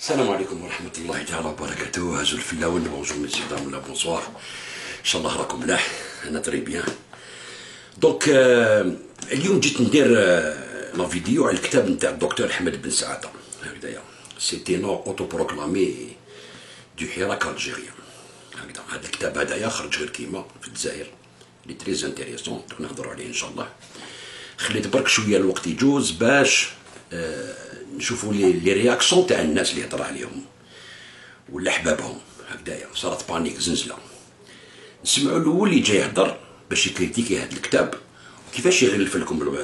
السلام عليكم ورحمة الله. تعالى وبركاته. هاجو الفلاون bonjour messieurs dames ولا bonsoir. إن شاء الله راكم ملاح. أنا très bien. donc آه اليوم جيت ندير la vidéo على الكتاب نتاع الدكتور أحمد بن سعادة هكذايا ces ténors autoproclamés du حراك algérien هكذا. هذا الكتاب هذايا خرج غير كيما في الجزائر. لي très intéressant نهضروا عليه إن شاء الله. خليت برك شوية الوقت يجوز باش نشوفوا les réactions تاع الناس اللي هضر عليهم ولا حبابهم. هكذايا صارت panique زنزلة. نسمعوا الأول اللي جاي يهضر باش يكريتيكي هذا الكتاب وكيفاش يغلف لكم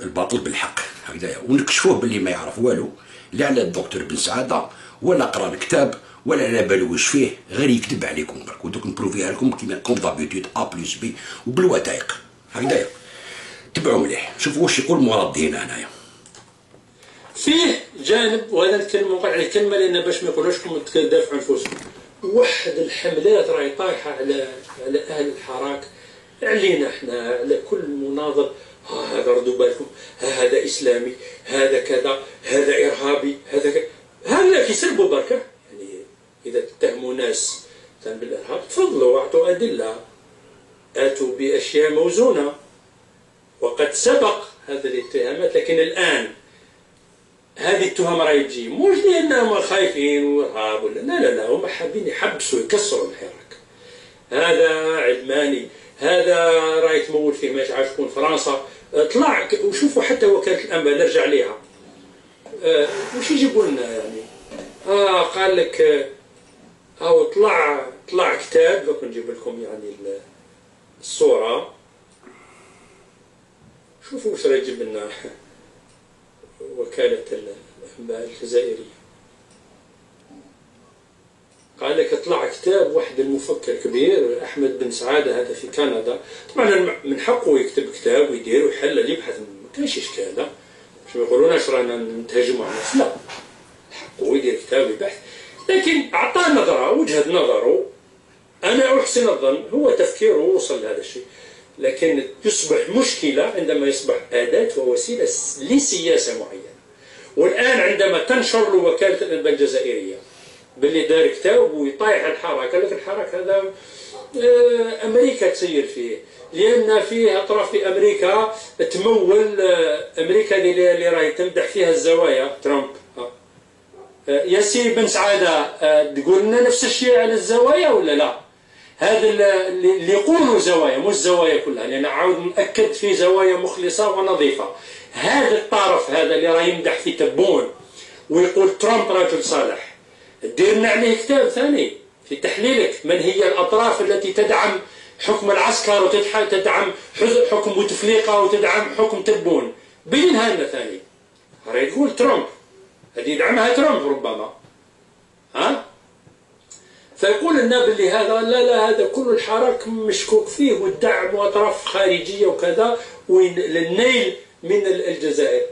الباطل بالحق. هكذايا ونكشفوه باللي ما يعرف والو لا على الدكتور بن سعادة ولا قرأ الكتاب ولا على بالو واش فيه غير يكتب عليكم برك. ودوك نبروفيها لكم كيما comme d'habitude ا بلس بي وبالوثائق. هكذايا تبعوا مليح. شوفوا واش يقول مراد هنا هنايا. فيه جانب وهذا نتكلم على يعني الكلمة لأن باش ما يقولوش لكم تدافعوا انفسكم واحد الحملات راهي طايحة على على أهل الحراك. علينا إحنا على كل مناظر. ها هذا ردوا بالكم. ها هذا إسلامي. هذا كذا. هذا إرهابي. هذا كذا هذا كيسبوا بركه يعني إذا تتهموا ناس بالإرهاب تفضلوا واعطوا أدلة. آتوا بأشياء موزونة. وقد سبق هذه الاتهامات لكن الآن هذه التهم راهي تجي مش لانهم خايفين وارهاب ولا لا لا لا هم حابين يحبسوا يكسروا الحراك. هذا علماني. هذا راهي تمول فيه ماش عارف شكون فرنسا. طلع وشوفوا حتى وكاله الانباء نرجع ليها. أه وش يجيبوا لنا يعني؟ آه قال لك آه أو طلع طلع كتاب. دوك نجيب لكم يعني الصورة. شوفوا واش راه يجيب لنا. وكالة الأنباء الجزائرية. قال لك طلع كتاب واحد المفكر كبير أحمد بن سعادة هذا في كندا. طبعا من حقه يكتب كتاب ويدير ويحلل يبحث ما كانش إشكال باش ما رانا نتهاجموا على الناس لا. حقه يدير كتاب ويبحث. لكن أعطى نظرة وجهة نظره. أنا أحسن الظن هو تفكيره وصل لهذا الشيء. لكن يصبح مشكلة عندما يصبح أداة ووسيلة لسياسة معينة. والآن عندما تنشر له وكالة الأنباء الجزائرية باللي دار كتاب ويطايح الحراك قال لك الحراك هذا أمريكا تسير فيه لأن فيه أطراف في أمريكا تمول أمريكا اللي راهي تمدح فيها الزوايا ترامب. ياسي بن سعادة تقول لنا نفس الشيء على الزوايا ولا لا؟ هذا اللي يقولوا زوايا مش زوايا كلها لأن عاود ناكد في زوايا مخلصة ونظيفة. هذا الطرف هذا اللي راه يمدح في تبون ويقول ترامب رجل صالح. ديرنا عليه كتاب ثاني في تحليلك من هي الأطراف التي تدعم حكم العسكر وتدعم حكم بوتفليقة وتدعم حكم تبون. بينها لنا ثاني راه تقول ترامب. هذه يدعمها ترامب ربما. ها؟ فيقول لنا باللي هذا لا لا هذا كل الحراك مشكوك فيه والدعم واطراف خارجية وكذا للنيل من الجزائر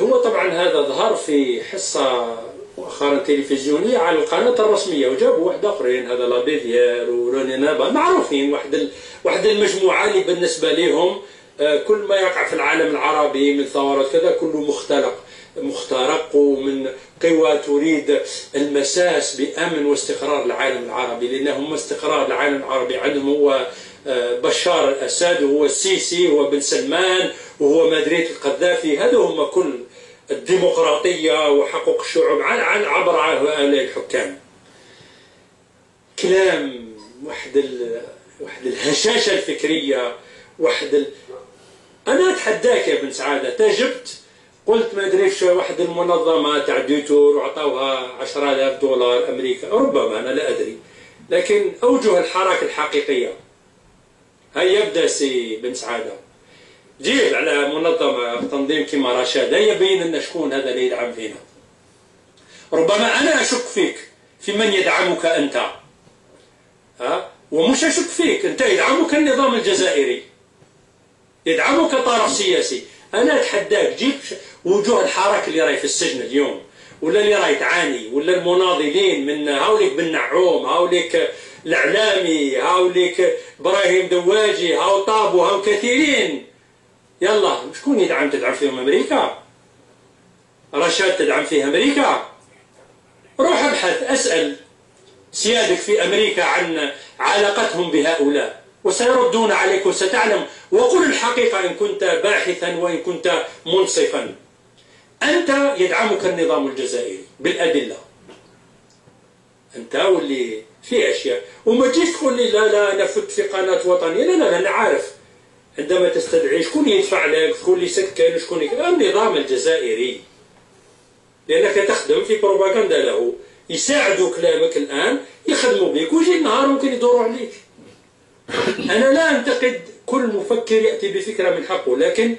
هو طبعا هذا ظهر في حصة مؤخرا تلفزيونية على القناة الرسمية وجابوا واحد آخرين هذا لابيفيير وروني نابا معروفين واحد. واحد المجموعة اللي بالنسبة لهم كل ما يقع في العالم العربي من ثورات كذا كله مختلق مخترق ومن قوى تريد المساس بأمن واستقرار العالم العربي لأنهم استقرار العالم العربي عندهم هو بشار الأسد وهو السيسي وهو بن سلمان وهو مدريد القذافي. هذا هم كل الديمقراطية وحقوق الشعوب عن عن عبر هؤلاء الحكام. كلام واحد ال... واحد الهشاشة الفكرية واحد ال... أنا أتحداك يا بن سعادة تجبت قلت ما أدري إيش واحد المنظمة تاع ديتور وعطاوها 10000 دولار أمريكا. ربما أنا لا أدري. لكن أوجه الحركة الحقيقية. هيا يبدأ سي بن سعادة. جيب على منظمة تنظيم كيما رشاد. هيا يبين لنا شكون هذا اللي يدعم فينا. ربما أنا أشك فيك في من يدعمك أنت. ها؟ ومش أشك فيك. أنت يدعمك النظام الجزائري. يدعمك طرف سياسي. أنا أتحداك. جيب وجوه الحركة اللي راهي في السجن اليوم ولا اللي راهي تعاني ولا المناضلين من هاوليك بن نعوم هاوليك الأعلامي هاوليك إبراهيم دواجي هاو طابو هاو كثيرين. يلا شكون يدعم تدعم فيهم أمريكا؟ رشاد تدعم فيه أمريكا؟ روح ابحث أسأل سيادك في أمريكا عن علاقتهم بهؤلاء وسيردون عليك وستعلم. وقل الحقيقة إن كنت باحثا وإن كنت منصفا. أنت يدعمك النظام الجزائري بالأدلة. أنت واللي في أشياء. وما تجيش تقول لي لا لا أنا فت في قناة وطنية. لا لا, أنا عارف. عندما تستدعي شكون يدفع لك شكون اللي يسكن شكون النظام الجزائري. لأنك تخدم في بروباغندا له. يساعدوا كلامك الآن يخدموا بك ويجي النهار ممكن يدوروا عليك. أنا لا أنتقد كل مفكر يأتي بفكرة من حقه لكن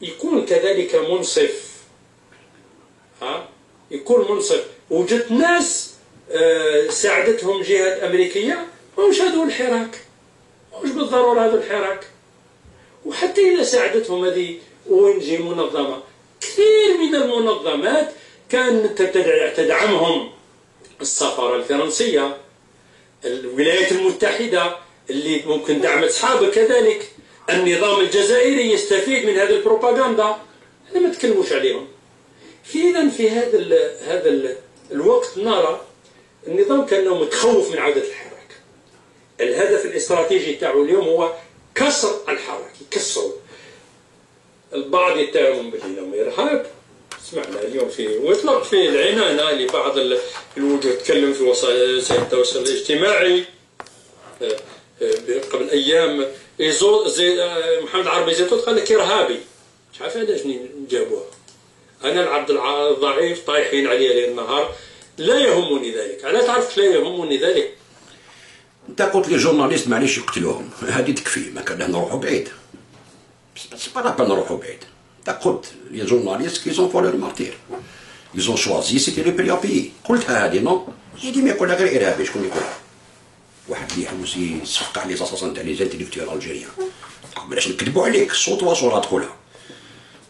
يكون كذلك منصف يكون منصف. وجدت ناس آه، ساعدتهم جهات أمريكية ومش هذو الحراك. مش بالضرورة هذا الحراك. وحتى إذا ساعدتهم هذه وين جي منظمة كثير من المنظمات كانت تدعمهم. السفارة الفرنسية الولايات المتحدة اللي ممكن دعمت أصحابه كذلك. النظام الجزائري يستفيد من هذه البروباغندا. إحنا ما نتكلموش عليهم. إذا في هذا ال هذا ال الوقت نرى النظام كان متخوف من عودة الحراك. الهدف الاستراتيجي تاعو اليوم هو كسر الحراك يكسروا البعض يتهمهم باللي إرهاب سمعنا اليوم في ويطلق في العنانة لبعض الوجوه تكلم في وسائل التواصل الاجتماعي. آه، آه، قبل أيام آه، محمد العربي زيتوت قال لك ارهابي. مش عارف علاش جابوها أنا العبد الضعيف طايحين علي ليل نهار لا يهمني ذلك. علاش تعرف لا يهمني ذلك. أنت قلت لي جورناليست معليش يقتلوهم. هذه تكفي ما كان نروحوا بعيد. بس با نروحوا بعيد قلت لي جورناليست كي سون فوا لور مارتير ils ont choisi c'était le pays. قلتها هذه نو هذه ما يقولها غير ارهابي شكون يقولها واحد اللي يحوس يصفق على ليزاساسون تاع لي زانتيليكتوال الجيريان بلاش نكذبوا عليك صوت وصوره تقولها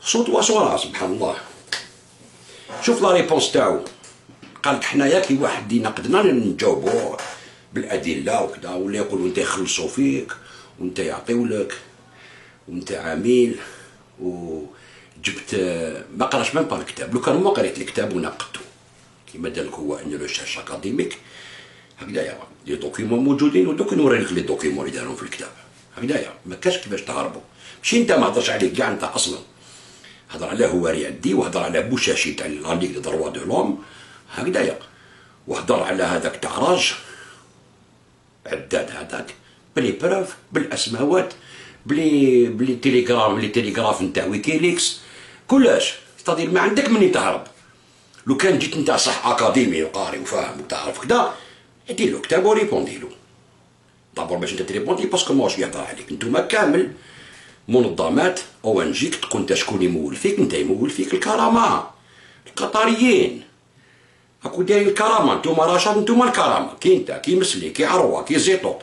صوت وصوره سبحان الله شوف la réponse تاعو. قال لك حنايا كي واحد ينقدنا نجاوبو بالأدلة وكذا ولا يقولوا أنت يخلصوا فيك وأنت يعطيو لك وأنت عميل وجبت ما قراش même pas الكتاب. لو كان ما قريت الكتاب ونقدته كيما دار لك هو une recherche académique هكذايا. les documents موجودين ودوك نوري لك les documents اللي دارهم في الكتاب. هكذايا. ما كاش كيفاش تهربوا. ماشي أنت ما هضرش عليك كاع أنت أصلا. هضر على هواري عدي وهضر على بوشاشي تاع la ligue droits de l'homme. هكذايا. وهضر على هذاك تاع RAJ عداد هذاك. ب les preuves بالاسماوات ب les ب les télégrammes ب les télégraphes نتاع ويكيليكس كلش c'est-à-dire ما عندك مني تهرب لو كان جيت نتاع صح أكاديمي وقاري وفاهم وتعرف كدا دير له كتاب و répondi له d'abord باش انت ت répondi parce que ماهوش يهضر عليك. نتوما كامل. منظمات ONG كي تكون انت شكون يمول فيك أنت يمول فيك الكرامة. القطريين. هاكو دايرين الكرامة نتوما رشاد نتوما الكرامة. كي أنت كي مسلي كي عروة كي زيطوط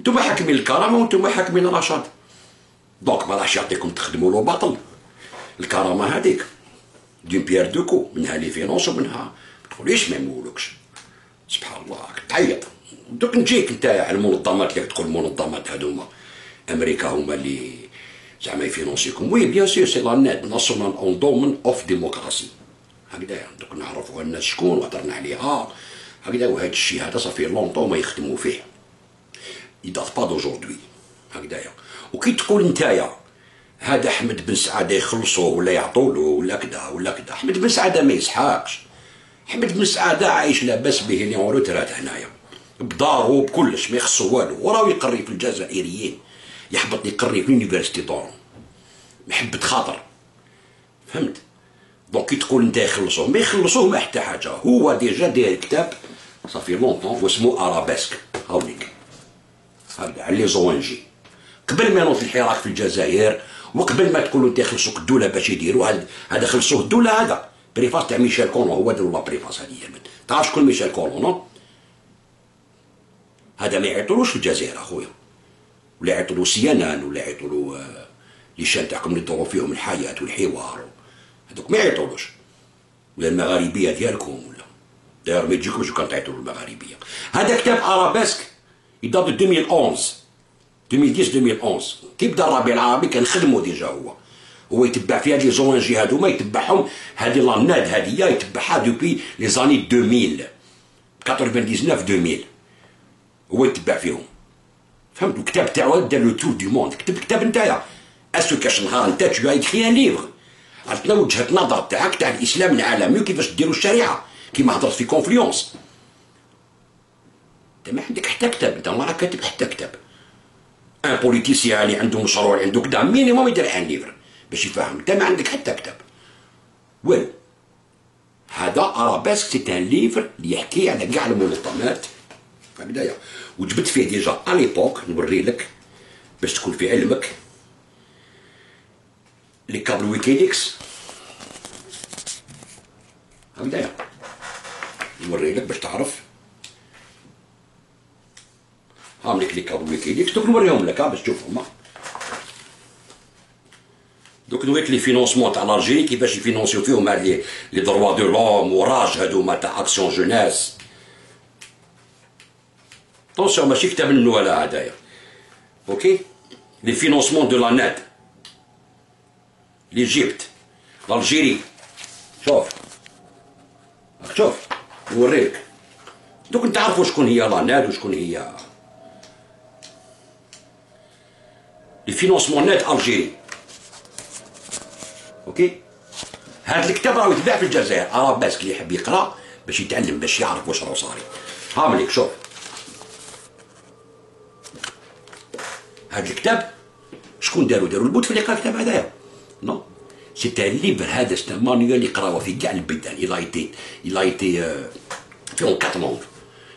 نتوما حاكمين الكرامة وانتوما حاكمين رشاد. donc ما راحش يعطيكم تخدموا له باطل. الكرامة هذيك. دون بيير دوكو منها لي فينونس ومنها ما تقوليش ما يمولوكش سبحان الله تعيط دوك نجيك أنت على المنظمات اللي تقول المنظمات هذوما. أمريكا هما اللي زعما يفينونسيكم وي بيان سور سي لا نت ناسيونال اندومن اوف ديموكراسي هكذا دوك نعرفوا الناس شكون وهضرنا عليها هكذا وهذا الشيء هذا صافي لونطون ما يخدموا فيه يدات با دوجوردي هكذايا وكي تقول نتايا هذا احمد بن سعاده يخلصوه ولا يعطوله ولا كذا ولا كذا احمد بن سعاده ما يسحقش احمد بن سعاده عايش لاباس به il est en retraite هنايا بدارو بكلش ما يخصو والو وراه يقري في الجزائريين يحبط يقري في l'université d'Oran محبة خاطر. فهمت؟ donc كي تقول انت يخلصوه ما يخلصوه ما حتى حاجة. هو déjà داير كتاب ça fait longtemps واسمو ارابيسك هاوليك هذا على les ONG قبل ما ينوض الحراك في الجزائر وقبل ما تقولوا انت خلصوك الدولة باش يديروا هذا خلصوه الدولة هذا. préface تاع ميشيل كولون هو داروا la préface هذه تعرف شكون ميشيل كولون هذا ما يعيطولوش في الجزائر أخويا. ولا يعيطولو CNN ولا يعيطولو آه، les chaînes تاعكم اللي تدوروا فيهم الحياة والحوار. هذوك ما يعيطولوش ولا المغاربية ديالكم ولا؟ داير ما تجيكمش كان تعيطوا المغاربيه هذا كتاب Arabesque ي date 2011 2010 2011 كي بدأ الربيع العربي؟ كان خدمو déjà هو. هو يتبع فيها les ONG هادوما يتبعهم. هذه la NED هذه يتبعها depuis les années 2000 99 2000 هو يتبع فيهم. فهمت الكتاب تاعو دار le tour du monde كتب كتاب نتايا اسو كاش نهار انت tu écris un livre عرفتنا وجهه نظر تاعك تاع الاسلام العالمي وكيفاش ديروا الشريعه كيما هضرت في conférence انت ما عندك حتى كتاب انت ما راك كاتب حتى كتاب un politicien اللي عنده مشروع عنده كدا minimum يدير un livre باش يفهم انت ما عندك حتى كتاب والو هذا Arabesque c'est un livre اللي يحكي على كاع المنظمات في البدايه وجبت فيه déjà ال e-book نوري لك باش تكون في علمك. les câbles ويكيليكس. هكذايا. نوري لك باش تعرف. هام لك les câbles ويكيليكس دوك نوريهم لك باش تشوفهم دوك نوريك les financements تاع l'Algérie كيفاش ي financer و فيهم هاد les droits de l'homme و RAJ هادوما تاع action jeunesse attention ماشي كتاب النوالا هدايا أوكي les financements de la NED l'Égypte Algérie شوف شوف نوريك دوك انت عارفوا شكون هي la NED وشكون هي les financements NED Algérie OK هذا الكتاب راه يتباع في الجزائر. ارابيسك اللي يحب يقرأ باش يتعلم باش يعرف واش راه صاري. ها مليك شوف. الكتاب. شكون داروا داروا لبوتفليقه الكتاب هذايا non c'est un livre هذا c'est un manuel يقراوه في كاع البلدان. Été il a été في en quatre langues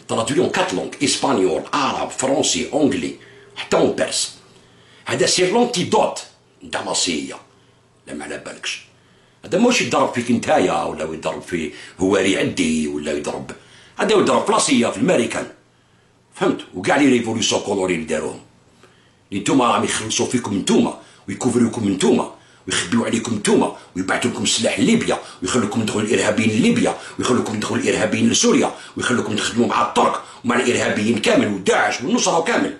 traduit en quatre langues. espagnol عرب فرنسي انجلي حتى en perse هذا c'est l'antidote نتاع la لا ما على بالكش هذا ماهوش يضرب فيك نتايا ولا يضرب في هواري عدي ولا يضرب هذا يضرب بلاصيه في الامريكان فهمت وكاع les révolutions colorées اللي داروهم اللي نتوما راهم يخلصوا فيكم نتوما وي couvri وكم نتوما ويخبيو عليكم نتوما ويبعثوا لكم السلاح لليبيا ويخلوكم تدخلوا الإرهابيين لليبيا ويخلوكم تدخلوا الإرهابيين لسوريا ويخلوكم تخدموا مع الترك ومع الإرهابيين كامل وداعش والنصرة كامل.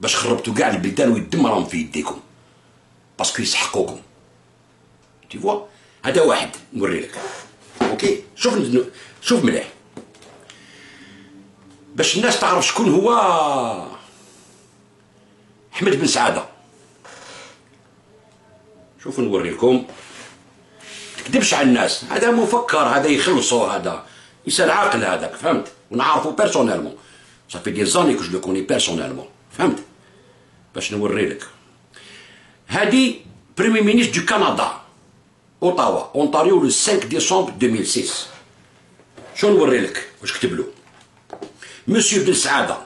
باش خربتوا كاع البلدان ويدمرهم في يديكم. parce que يسحقوكم tu vois هذا واحد نوري لك. OK شوف شوف مليح. باش الناس تعرف شكون هو احمد بن سعادة. شوفوا نوري لكم تكذبش على الناس. هذا مفكر هذا يخلصوا هذا انسان عاقل هذاك فهمت؟ ونعرفو personnellement ça fait des années que je connais personnellement فهمت؟ باش نوري لك. هادي premier ministre du Canada Ottawa Ontario le 5 ديسمبر 2006 شو نوري لك؟ واش كتب له؟ مسيو بن سعاده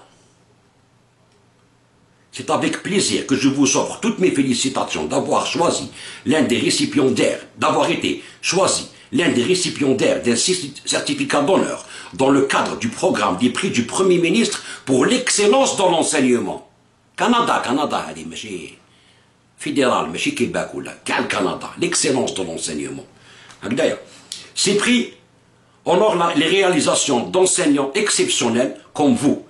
C'est avec plaisir que je vous offre toutes mes félicitations d'avoir choisi l'un des récipiendaires, d'avoir été choisi l'un des récipiendaires d'un certificat d'honneur dans le cadre du programme des prix du Premier ministre pour l'excellence dans l'enseignement. Canada, Canada, allez, fédéral, mais Québec ou là, Canada, l'excellence dans l'enseignement. Ces prix honorent les réalisations d'enseignants exceptionnels comme vous,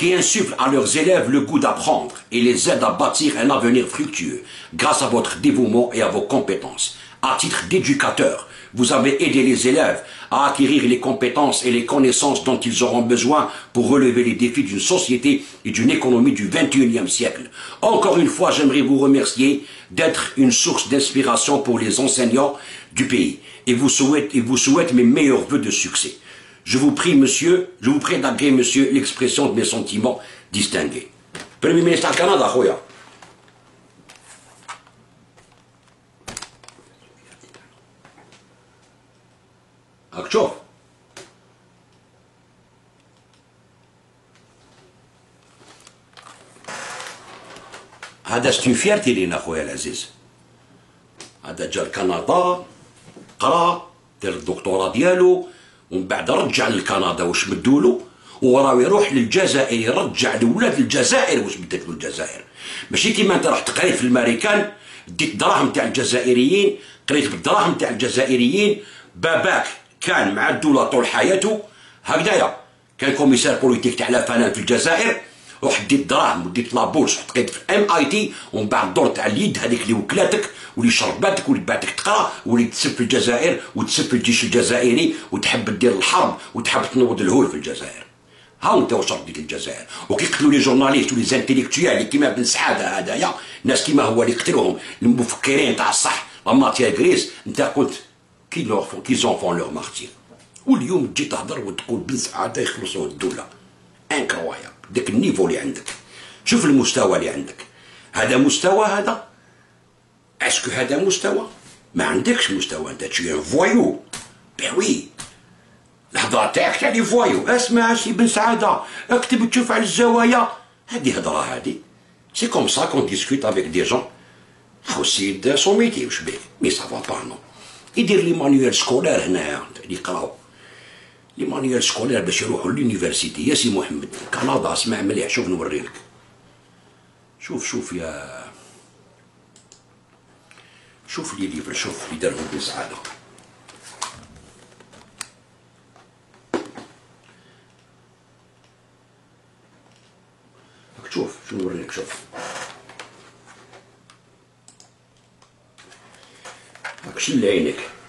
qui insufflent à leurs élèves le goût d'apprendre et les aident à bâtir un avenir fructueux grâce à votre dévouement et à vos compétences. À titre d'éducateur, vous avez aidé les élèves à acquérir les compétences et les connaissances dont ils auront besoin pour relever les défis d'une société et d'une économie du 21e siècle. Encore une fois, j'aimerais vous remercier d'être une source d'inspiration pour les enseignants du pays et vous souhaite, et vous souhaite mes meilleurs voeux de succès. Je vous prie, monsieur, je vous prie d'agréer, monsieur, l'expression de mes sentiments distingués. Premier ministre du Canada, خويا. راك تشوف هذا ستون فيرتي لينا خويا العزيز هذا جا لكندا قرا دار الدكتوراه ديالو ومن بعد رجع لكندا واش مدولو وراه يروح للجزائر يرجع لولاد الجزائر. واش بدات له الجزائر؟ ماشي كيما انت رحت قريت في الامريكان ديت الدراهم تاع الجزائريين قريت بالدراهم تاع الجزائريين باباك كان مع الدولة طول حياته. هكذايا كان commissaire politique تاع l'FLN في الجزائر. روح ديت دراهم وديت la bourse وحطيت في MIT ومن بعد الدور تاع اليد هذيك اللي وكلاتك واللي شرباتك واللي بعتك تقرا واللي تسب في الجزائر وتسب في الجيش الجزائري وتحب دير الحرب وتحب تنوض الهول في الجزائر. ها انت واش رديت الجزائر؟ وكيقتلوا les journalistes و les intellectuels اللي كيما بن سعادة هذايا ناس كيما هو اللي قتلوهم المفكرين تاع الصح ماتيا غريس انت قلت كي لور كي زونفون لور مارتير. واليوم تجي تهضر وتقول بن سعادة يخلصوا الدولة. انكرويا داك النيفو اللي عندك. شوف المستوى اللي عندك. هذا مستوى هذا؟ اسكو هذا مستوى؟ ما عندكش مستوى. أنت تشي فوايو بي وي الهضره تاعك تاع لي فوايو اسمع سي بن سعادة. اكتب تشوف على الزوايا. هذه هضرة هذه. c'est comme ça qu'on discute avec des gens خو السيد son métier واش بيه؟ mais ça va pas non يدير les manuels scolaires هنايا يقراو les manuels scolaires باش يروحوا l'université يا سي محمد. كندا اسمع مليح شوف نوريلك. شوف شوف يا شوف les livres شوف اللي دارهم بن سعاده شوف شو نوريلك شوف. هاك شل عينك.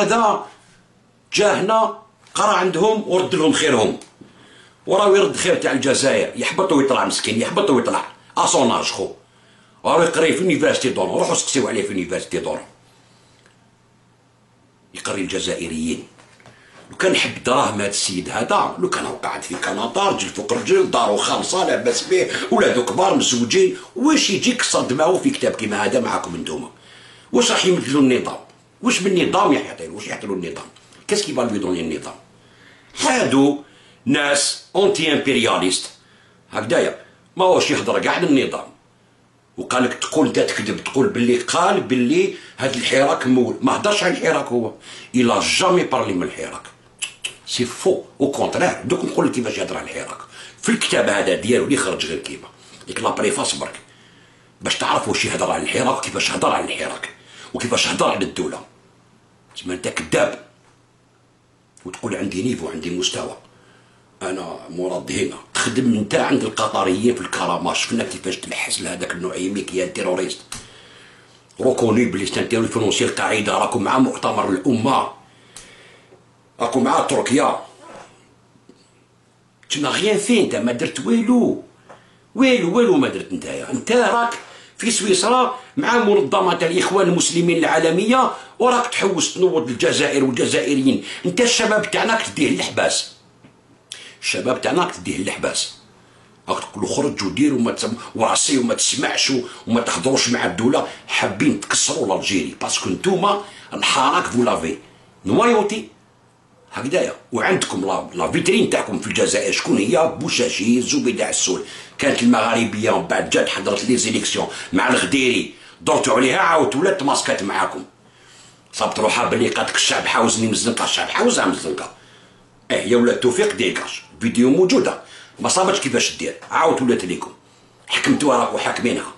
هذا جا هنا قرأ عندهم ورد لهم خيرهم. وراه يرد خير تاع الجزائر. يحبط ويطلع مسكين يحبط ويطلع. à son âge خو. وراه يقري في université d'Oran روحوا سقسيو عليه في université d'Oran يقري الجزائريين. لو كان حب دراهم هذا السيد هذا لو كان قاعد في كندا رجل فوق رجل دارو خالصه لاباس به ولادو كبار مزوجين. واش يجيك صدمة في كتاب كيما هذا معاكم انتوما واش راح يمثلوا النظام؟ واش بالنظام يعطيو واش يعطيو النظام؟ qu'est-ce qu'ils vont lui donner النظام؟ هادو ناس anti-impérialistes هكذايا. ما واش يهضر كاع النظام. وقال لك تقول انت تكذب تقول باللي قال باللي هذا الحراك مول. ما هضرش على الحراك هو. il a jamais parlé من الحراك. c'est faux au contraire دوك نقول لك كيفاش يهضر على الحراك. في الكتاب هذا ديالو اللي خرج غير كيما. ديك la préface برك. باش تعرف واش يهضر على الحراك وكيفاش هضر على الحراك. وكيفاش هضر على الدولة. تسمى انت كذاب وتقول عندي niveau عندي مستوى. أنا مراد هنا. تخدم أنت عند القطريين في الكرامة. شفنا كيفاش تلحس لهذاك النوعية qui est un terroriste. reconnu بلي c'est un financier القاعدة. راكم مع مؤتمر الأمة. راكم مع تركيا. t'as rien fait؟ انت ما درت والو. والو والو ما درت نتايا انت راك في سويسرا مع منظمة الإخوان المسلمين العالمية وراك تحوس تنوض الجزائر والجزائريين. أنت الشباب تاعنا تديه للحباس. الشباب تاعنا تديه للحباس. راك تقولوا خرج ودير وما تسم... وعصي وما تسمعش وما تحضروش مع الدولة. حابين تكسروا l'Algérie parce que نتوما الحراك vous l'avez noyauté. هكذايا وعندكم la vitrine تاعكم في الجزائر شكون هي؟ بوشاشي زبيدة عسول. كانت المغاربية ومن بعد جات حضرت les élections مع الغديري. دورتوا عليها عاود ولات ماسكات معاكم. صابت روحها بلي قالت الشعب حاوزني من الزنقه الشعب حاوزها من الزنقه آه يا ولاد توفيق dégage. فيديو موجودة. ما صابتش كيفاش دير. عاود ولات ليكم. حكمتوها راكو حاكمينها.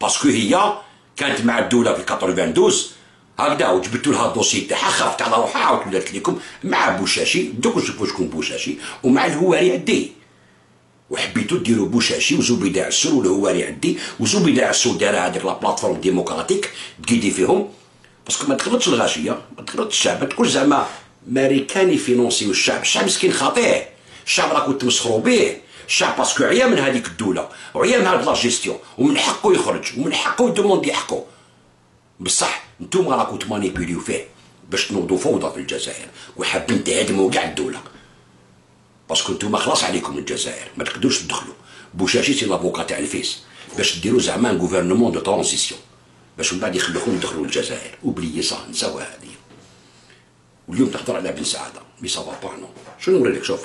parce que هي كانت مع الدولة في 92 هكذا وجبتوا لها ال dossier تاعها. خافت على روحها عاود ولات لكم مع بوشاشي دوك شوفوا شكون بوشاشي؟ ومع الهواري عدي. وحبيتوا ديروا بوشاشي وزبيدة عسول والهواري عدي. وزبيدة عسول دار هذيك la plateforme démocratique. تقيدي فيهم. parce que ما تخلطش الغاشية. ما تخلطش الشعب. ما تقول زعما ماريكاني فينونسيو الشعب الشعب مسكين خاطئ. الشعب راكو تمسخروا به الشعب parce que عيا من هذيك الدولة. وعيا من هذه لا جيستيون. ومن حقه يخرج. ومن حقه ي demander حقه بصح نتوما راكو تمانيبيليو فيه باش تنوضوا فوضى في الجزائر وحابين تهدموا كاع الدولة. parce que نتوما خلاص عليكم الجزائر ما تقدروش تدخلوا. بوشاشي c'est l'avocat تاع ال FIS باش ديروا زعما gouvernement de transition باش من بعد يخلوكم تدخلوا الجزائر. oubliez صح نساوها هذه. واليوم تهضر على بن سعاده mais ça va pas non شنو نوري لك شوف.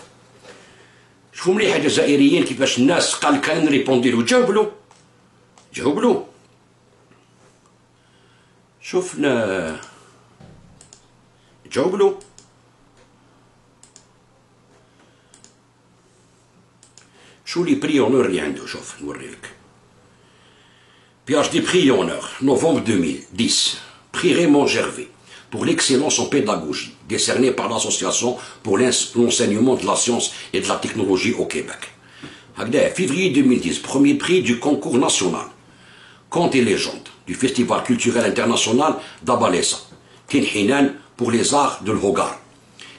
شوفوا مليح الجزائريين كيفاش الناس قال كان ريبوندي له جاوب له جاوب له شوفنا تجاوب له شو لي بري اونور اللي عنده شوف نوري لك PhD prix honneur, novembre 2010. Prix Raymond Gervais pour l'excellence en pédagogie, décerné par l'Association pour l'enseignement de la science et de la technologie au Québec. Février 2010, premier prix du concours national. Contes et légendes du Festival culturel international d'Abalessa. Kinhinan pour les arts de l'Hogar,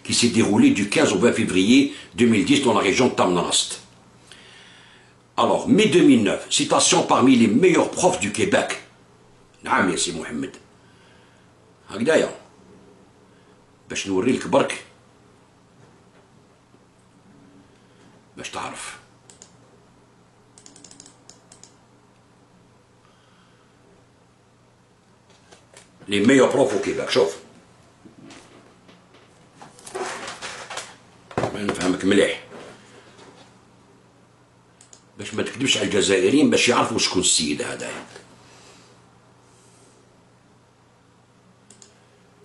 qui s'est déroulé du 15 au 20 février 2010 dans la région de Tamnast. Alors, mai 2009, citation parmi les meilleurs profs du Québec. نعم يا سي محمد هكذايا باش نوري لك برك باش تعرف les meilleurs profs au Québec شوف نفهمك مليح باش ما تكذبش على الجزائريين باش يعرفوا شكون السيد هذا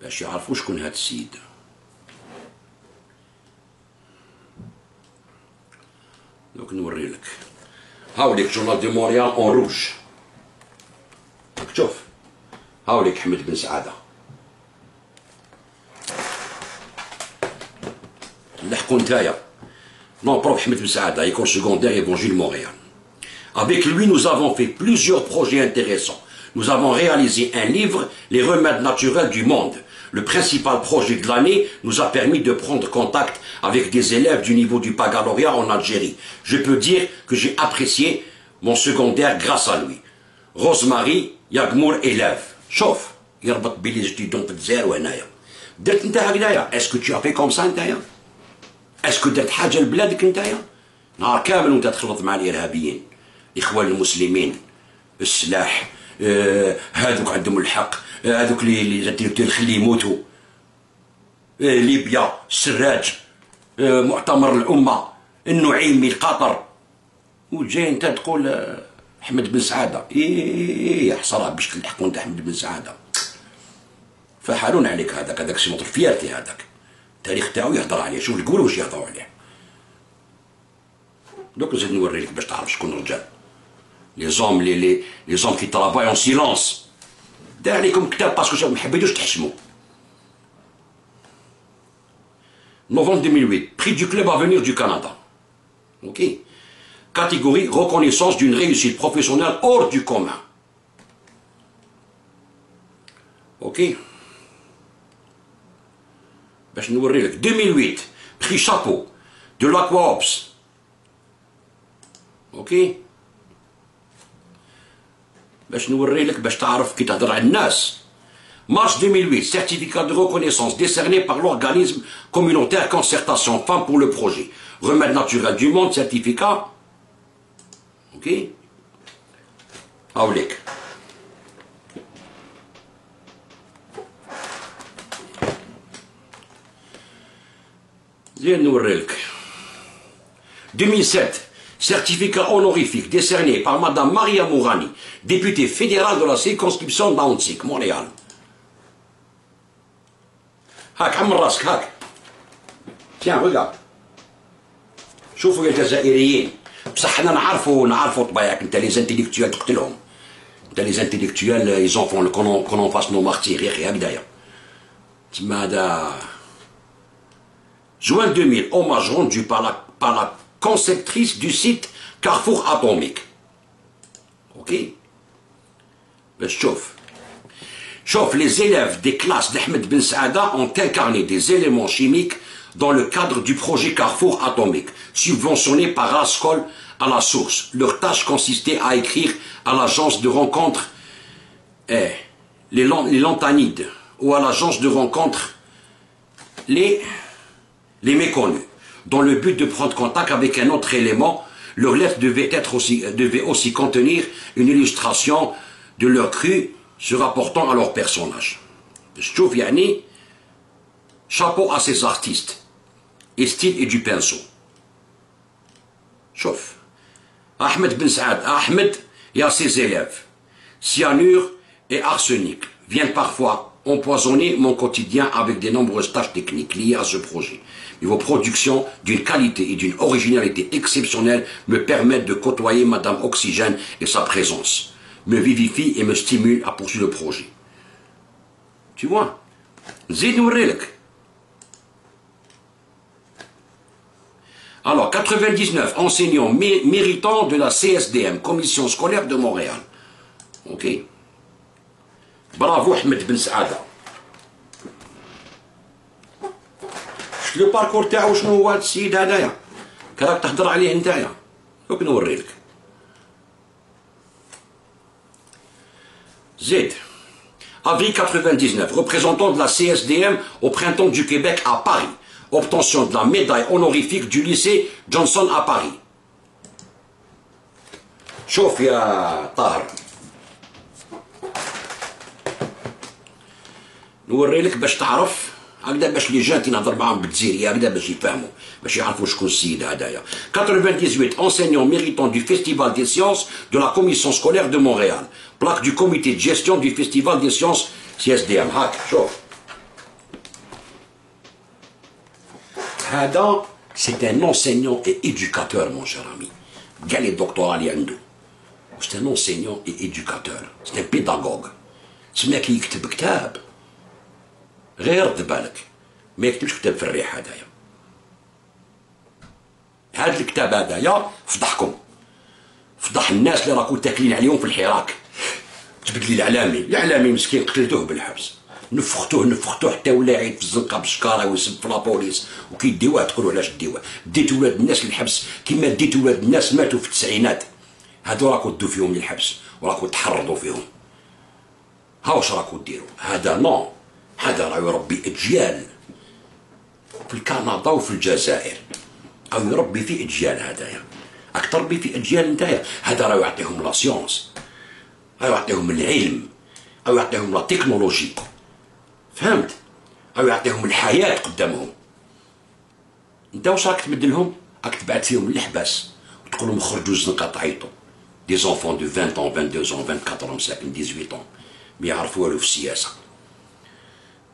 باش يعرفوا شكون هذا السيد دوك نوري لك هاوليك Journal de Montréal en rouge شوف هاوليك حمد بن سعاده لحقوا نتايا Non, prof Ahmed Saada, école secondaire Évangile Montréal. Avec lui, nous avons fait plusieurs projets intéressants. Nous avons réalisé un livre, Les remèdes naturels du monde. Le principal projet de l'année nous a permis de prendre contact avec des élèves du niveau du baccalauréat en Algérie. Je peux dire que j'ai apprécié mon secondaire grâce à lui. Rosemary Yagmour élève. Chauffe. Est-ce que tu as fait comme ça, اسكو درت حاجة لبلادك نتايا نهار كامل وانت تخلط مع الإرهابيين. الاخوان المسلمين. السلاح. آه هذوك عندهم الحق. آه هذوك اللي خلي يموتوا. آه ليبيا. السراج آه مؤتمر الأمة. النعيمي القطر وجاي انت تقول آه احمد بن سعادة. إيه حصرها باش تلحقوا انت احمد بن سعادة. فحالون عليك هذاك هذاك c'est fierté هذاك. التاريخ تاعو يهضر عليه. شوف القول واش يهضروا عليه. دوك نزيد نوري لك باش تعرف شكون الرجال les hommes les les les hommes qui travaillent en silence دار عليكم كتاب parce que ما حبيتوش تحشموا novembre 2008, prix du club à venir du Canada. Ok Catégorie reconnaissance d'une réussite professionnelle hors du commun. Ok باش نوري لك 2008 prix chapeau de l'Aquaops اوكي باش نوري لك باش تعرف كي تهضر على الناس Mars 2008, certificat de reconnaissance décerné par l'organisme communautaire Concertation Femmes pour le projet. Remède naturel du monde, certificat. Ok هاوليك زين نوريلك 2007 certificat honorifique décerné par Madame Maria Mourani, députée fédérale de la circonscription d'Auntsik, Montréal. هاك عم راسك هاك tiens regarde شوفوا يا الجزائريين بصح حنا نعرفوا نعرفوا طبيعك انت لي زانتيليكتوال تقتلهم انت لي زانتيليكتوال ايزون فون كونون فاس نو مارتير يا اخي هكذايا تسمى هذا Juin 2000, hommage rendu par la, par la conceptrice du site Carrefour Atomique. Ok Ben, chauffe. Chauffe, les élèves des classes d'Ahmed Ben Saada ont incarné des éléments chimiques dans le cadre du projet Carrefour Atomique, subventionné par Rascol à la source. Leur tâche consistait à écrire à l'agence de rencontre eh, les, Lantanides ou à l'agence de rencontre les, les méconnus, dans le but de prendre contact avec un autre élément. Leur lettre devait, être aussi, devait aussi contenir une illustration de leur cru se rapportant à leur personnage. Chauviani, chapeau à ces artistes, et style et du pinceau. Chauffe. Ahmed Ben Saad Ahmed et à ses élèves cyanure et arsenic viennent parfois empoisonné mon quotidien avec de nombreuses tâches techniques liées à ce projet. Mais vos productions d'une qualité et d'une originalité exceptionnelle me permettent de côtoyer Madame Oxygène et sa présence, me vivifie et me stimule à poursuivre le projet. Tu vois Alors, 99 enseignants méritants de la CSDM, Commission scolaire de Montréal. Ok برافو احمد بن سعاده شفت لو باركور تاعو شنو هو هذا السيد هذايا كراك تهضر عليه نتايا دوك نوري لك زيد Avis 99, représentant de la CSDM au printemps du Québec à Paris. Obtention de la médaille honorifique du lycée Johnson à Paris. شوف يا طاهر نوري لك باش تعرف هكذا باش لي جان نهضر معاهم بالجزيريه هكذا باش يفهموا باش يعرفوا شكون السيد هذايا 98 enseignants méritants du festival des sciences de la commission scolaire de Montréal plaque du comité de gestion du festival des sciences CSDM هاك شوف هذا c'est un enseignant et éducateur mon cher ami. كاع لي دكتوراه اللي عنده un enseignant et éducateur. C'est un pédagogue. تسمى كي يكتب كتاب غير رد بالك ما يكتبش كتاب في الريح هذايا هذا الكتاب هذايا فضحكم فضح الناس اللي راكم تاكلين عليهم في الحراك جبد لي الاعلامي الاعلامي مسكين قتلتوه بالحبس نفختوه نفختوه حتى ولا يعيط في الزنقة بالشكاره ويسب في la police وكيديوه تقولوا علاش ديوه ديت ولاد الناس للحبس. كيما ديت ولاد الناس ماتوا في التسعينات. هادو راكم دو فيهم للحبس وراكم تحرضوا فيهم. ها واش راكم ديروا؟ هذا non. هذا راه يربي أجيال. في كندا وفي الجزائر. أو يربي في أجيال هذايا. راك تربي في أجيال نتايا. هذا راه يعطيهم la science راه يعطيهم العلم. أو يعطيهم la technologie فهمت؟ أو يعطيهم الحياة قدامهم. أنت واش راك تبدلهم؟ راك تبعث فيهم للحباس وتقول لهم خرجوا الزنقة تعيطوا. des enfants de 20 ans 22 ans 24 ans 18 ans. ما يعرفوا والو في السياسة.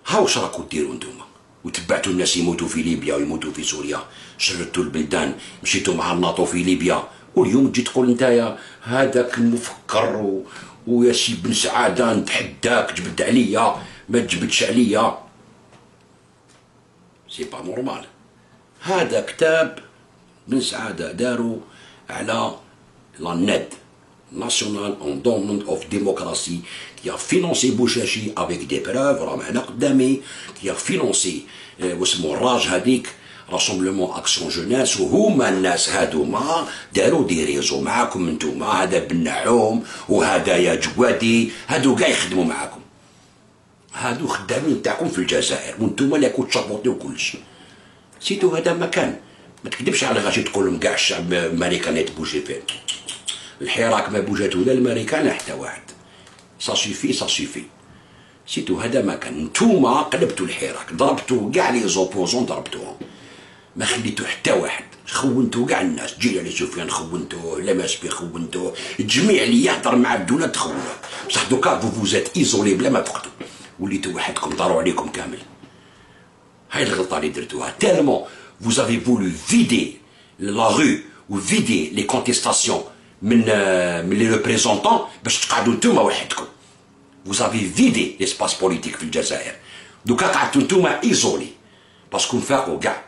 ها واش راكو ديروا نتوما وتبعتوا الناس يموتوا في ليبيا ويموتوا في سوريا. شردتوا البلدان مشيتوا مع الناطو في ليبيا. واليوم تجي تقول نتايا هذاك المفكر و... ويا سي بن سعادة نتحداك جبد عليا. ما تجبدش عليا c'est pas normal هذا كتاب بن سعادة دارو على la NED National Endowment of Democracy qui a financé Bouchachi avec des preuves راه معنا قدامي a financé واسمو الراج هذيك Rassemblement Action Jeunesse وهما الناس هادوما داروا des réseaux معاكم انتوما هذا بن نعوم وهذا يا جوادي هادو كاع يخدموا معاكم هادو خدامين تاعكم في الجزائر وانتوما اللي كنتو تشربطوا كلشي. c'est tout هذا مكان. ما تكذبش على غاشي تقول لهم كاع الشعب الأمريكان يتبوجي فيه الحراك ما bougeات ولا الأمريكان حتى واحد. ça suffit ça suffit c'est tout هذا ما كان نتوما قلبتوا الحراك ضربتوا كاع les opposants ضربتوهم. ما خليتوا حتى واحد. خونتوا كاع الناس. جيل علي سفيان خونتوه لماسبي خونتوه الجميع اللي يهضر مع الدولة تخونوه بصح دوكا vous vous êtes isolés بلا ما تقتلوا وليتوا وحدكم داروا عليكم كامل. هاي الغلطة اللي درتوها. tellement vous avez voulu vider la rue ou vider les contestations من من les représentants باش تقعدوا نتوما وحدكم. Vous avez vidé l'espace politique في الجزائر. دوكا قعدتوا نتوما isolés parce que نفاقوا كاع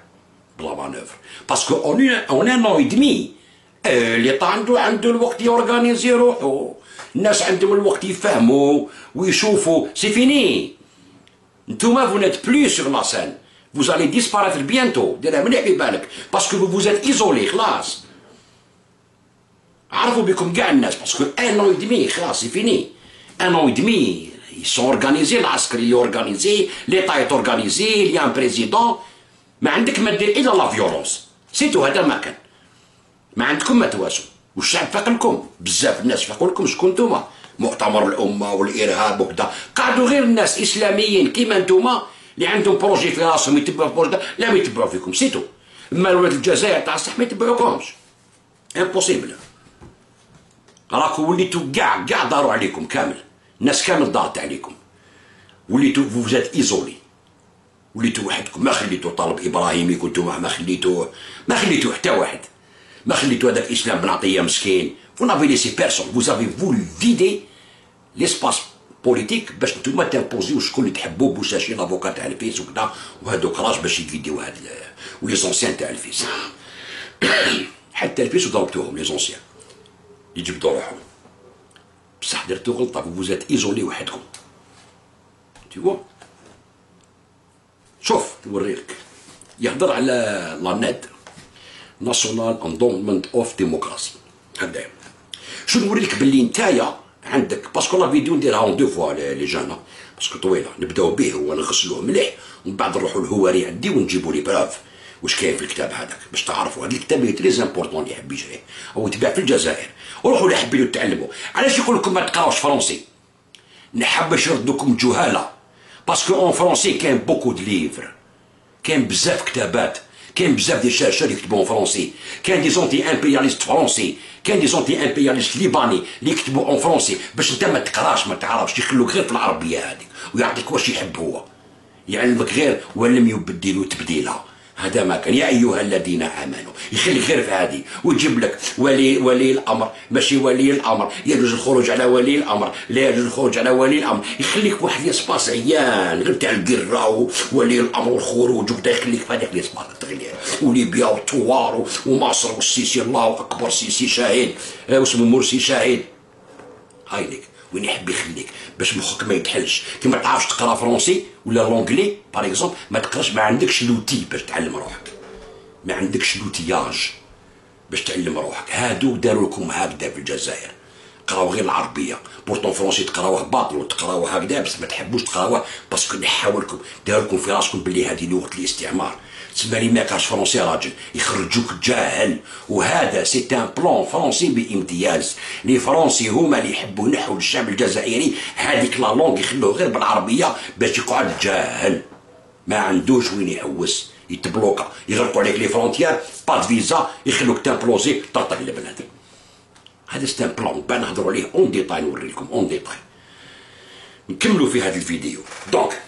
بلا manœuvre parce que en en un an et demi اللي عنده عنده الوقت ي organiser روحو الناس عندهم الوقت يفهموا ويشوفوا. c'est fini نتوما فو نيت بلو سور لا سين vous allez disparaître bientôt. ديرها مليح في بالك باسكو vous êtes isolé خلاص. عرفوا بكم كاع الناس. باسكو ان اون دمي خلاص سي فيني ان اون دمي يسون اورغانيزي العسكري اورغانيزي ليطا اورغانيزي لي ان بريزيدون ما عندك ما دير الا لا فيولونس سيتو هذا ما كان. ما عندكم ما تواسوا والشعب فاق لكم بزاف الناس فاقوا لكم شكون نتوما؟ مؤتمر الأمة والإرهاب وكذا. قعدوا غير الناس إسلاميين كيما نتوما اللي عندهم projet في راسهم يتبعوا ال projet لا ما يتبعوا فيكم. c'est tout. أما الولاد الجزائر تاع الصح ما يتبعوكمش. impossible راكو وليتو كاع كاع داروا عليكم كامل. الناس كامل دارت عليكم. وليتو vous êtes isolés. وليتو وحدكم. ما خليتو طالب إبراهيمي كنتو ما خليتوه ما خليتو حتى واحد. ما خليتو هذاك اسلام بن عطيه مسكين فو نافي ليسي بيرسون فوز افي فولو فيدي ليسباس بوليتيك باش نتوما تامبوزيو شكون اللي تحبوا بوشاشي لافوكا تاع الفيس وكذا وهذوك راج باش يفيديو هاد ولي زونسيان تاع الفيس حتى الفيس ضربتوهم لي زونسيان يجبدوا روحهم بصح درتو غلطه فوزات ايزولي وحدكم تيوا شوف نوريلك يهضر على la NED National Endowment of Democracy هكذا شو نوري لك باللي نتايا عندك parce que la vidéo نديرها en deux fois les gens parce que طويله نبداو به ونغسلوه مليح ومن بعد نروحوا الهواري عندي ونجيبوا les preuves واش كاين في الكتاب هذاك باش تعرفوا هذا الكتاب اللي très important اللي يحب يشريه هو يتباع في الجزائر وروحوا اللي حبيتوا تعلموا علاش يقول لكم ما تقراوش français نحبش نردكم جهاله parce que en français كاين beaucoup de livres كاين بزاف كتابات كاين بزاف دي شاشة اللي يكتبوا français كاين des anti-impérialistes français كاين des anti-impérialistes libanais اللي يكتبوا en français باش انت ما تقراش ما تعرفش يخلوك غير في العربيه هذيك ويعطيك واش يحب هو يعلمك غير ولم يبدلوا تبديلا هذا ما كان. يا أيها الذين آمنوا يخليك غير في هذه. ويجيب لك ولي ولي الأمر. ماشي ولي الأمر. يجوز الخروج على ولي الأمر. لا يجوز الخروج على ولي الأمر. يخليك واحد l'espace عيان. غير تاع القره وولي الأمر والخروج وبدا يخليك في هذاك l'espace التغيير وليبيا والثوار ومصر والسيسي. الله أكبر سيسي شاهين. آه، واسمه مرسي شاهين. هاي لك وين يحب يخليك باش مخك ما يتحلش. كي ما تعرفش تقرا français ولا l'anglais par exemple ما تقراش ما عندكش l'outil باش تعلم روحك. ما عندكش l'outillage باش تعلم روحك. هادو داروا لكم هكذا في الجزائر. قراو غير العربية. pourtant français تقراوه باطل وتقراوه هكذا بس ما تحبوش تقراوه parce que نحاو لكم داروا لكم في راسكم باللي هذه لغة الاستعمار. تسمى لي ما كانش français راجل يخرجوك جاهل. وهذا c'est un plan français بامتياز. les Français هما اللي يحبوا ينحوا الشعب الجزائري هذيك la langue يخلوه غير بالعربية باش يقعد جاهل. ما عندوش وين يحوس يتبلوكا يغلقوا عليك les frontières pas visa يخلوك تامبلوزي طرطق البلاد هذا c'est un plan بان نهضروا عليه en détail نوري لكم en détail نكملوا في هذا الفيديو. donc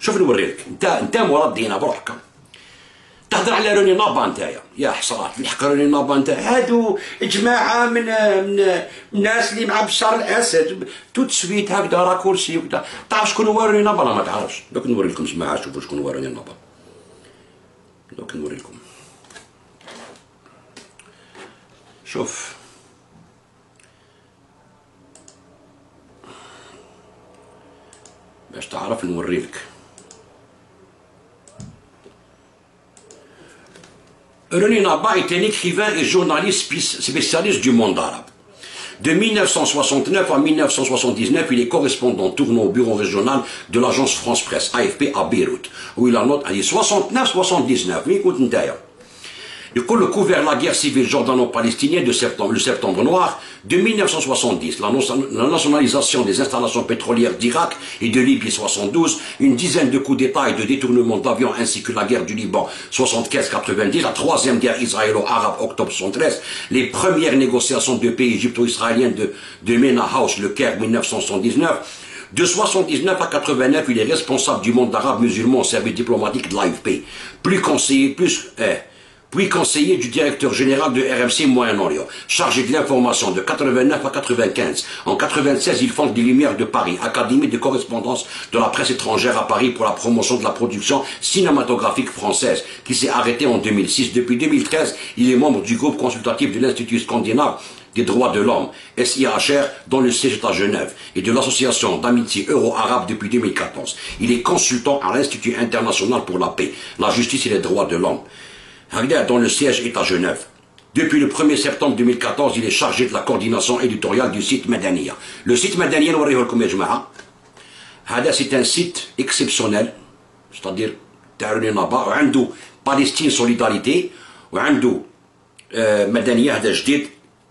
شوف نوري لك انت انت مراد دينا بروحك تهضر على روني نابا نتايا. يا حسرات الحق روني نابا نتايا. هادو جماعة من من الناس اللي مع بشار الأسد. tout de suite هكذا raccourci وكذا. تعرف شكون هو روني نابا؟ ما تعرفش. دوك نوري لكم جماعة شوفوا شكون هو روني نابا. دوك نوري لكم. شوف. باش تعرف نوري René Naba est un écrivain et journaliste spécialiste du monde arabe. De 1969 à 1979, il est correspondant tournant au bureau régional de l'agence France-Presse, AFP, à Beyrouth, où il a noté 69-79. Le couvert la guerre civile jordano-palestinienne de septembre, le septembre noir de 1970, la nationalisation des installations pétrolières d'Irak et de Libye 72, une dizaine de coups d'État et de détournements d'avions ainsi que la guerre du Liban 75-90, la troisième guerre israélo-arabe octobre 73, les premières négociations de paix égypto-israéliennes de, de Mena House, le Caire 1979, de 79 à 89, il est responsable du monde arabe musulman au service diplomatique de l'AFP. Plus conseiller, plus... Eh, puis conseiller du directeur général de RMC Moyen-Orient, chargé de l'information de 89 à 95. En 96, il fonde des Lumières de Paris, Académie de correspondance de la presse étrangère à Paris pour la promotion de la production cinématographique française, qui s'est arrêtée en 2006. Depuis 2013, il est membre du groupe consultatif de l'Institut scandinave des droits de l'homme, SIHR, dont le siège est à Genève, et de l'Association d'amitié euro-arabe depuis 2014. Il est consultant à l'Institut international pour la paix, la justice et les droits de l'homme dont le siège est à Genève. Depuis le 1er septembre 2014, il est chargé de la coordination éditoriale du site Madania. Le site Madania, c'est un site exceptionnel, c'est-à-dire عنده Palestine Solidarité وعنده مدنية هذا جديد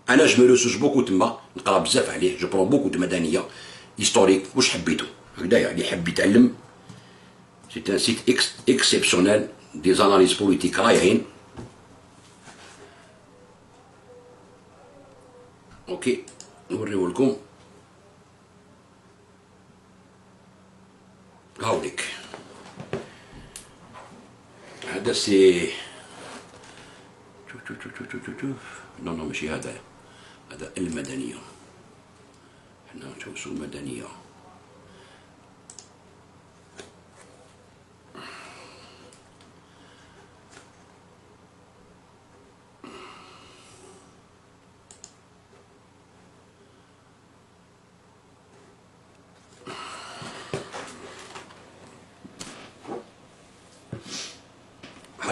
انا جو مي بوكو تما نقرا بزاف عليه جو برون بوكو دو مدنيه هيستوريك واش حبيتو هكذايا اللي يحب يتعلم سي ان سيت اكسبسيونيل des analyses politiques رايحين OK نوريه لكم هاوليك هذا c'est شوف شوف شوف شوف شوف non non ماشي هذا هذا المدنية حنا نشوف شو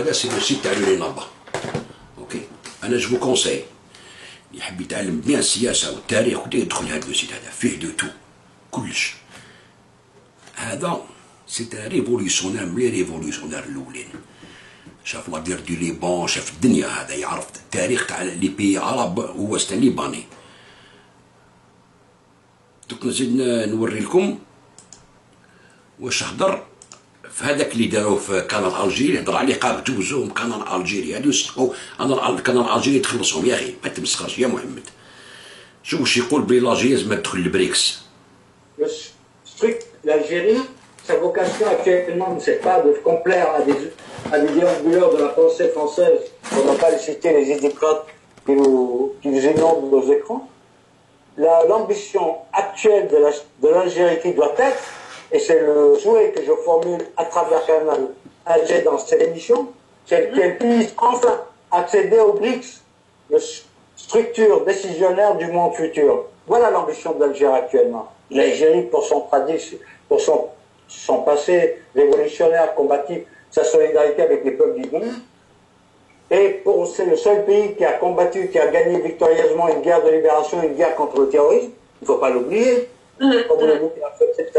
هذا سي لو سيت تاع لونينابا أوكي؟ أنا je conseille اللي يحب يتعلم bien السياسة والتاريخ يدخل هذا le site هذا. فيه de tout كلش. هذا c'est un révolutionnaire من les révolutionnaires الأولين. شاف la guerre du Liban شاف الدنيا هذا يعرف التاريخ تاع les pays arabes هو c'est un libanais. دوك نزيد نوري لكم واش هضر. في هذاك اللي داروه في قناه الجيري هضر عليه قال جوزوهم قناه الجيري هادو يستحقوا انا قناه الجيري تخلصهم يا اخي ما تمسخرش يا محمد شوف واش يقول بلي لاجي لازم تدخل البريكس l'Algérie, sa vocation actuellement, c'est pas de complaire à des, à des déambuleurs de la pensée française, pour ne pas les citer les idéocrates qui nous, qui nous inondent nos écrans. L'ambition actuelle de l'Algérie qui doit être, et c'est le souhait que je formule à travers Canal Alger dans cette émission, c'est qu'elle puisse enfin accéder aux BRICS, la structure décisionnaire du monde futur. Voilà l'ambition d'Alger actuellement. L'Algérie, pour son tradition, pour son, son passé révolutionnaire, combatif, sa solidarité avec les peuples du monde, et pour c'est le seul pays qui a combattu, qui a gagné victorieusement une guerre de libération, une guerre contre le terrorisme. Il ne faut pas l'oublier. Comme le a fait cette,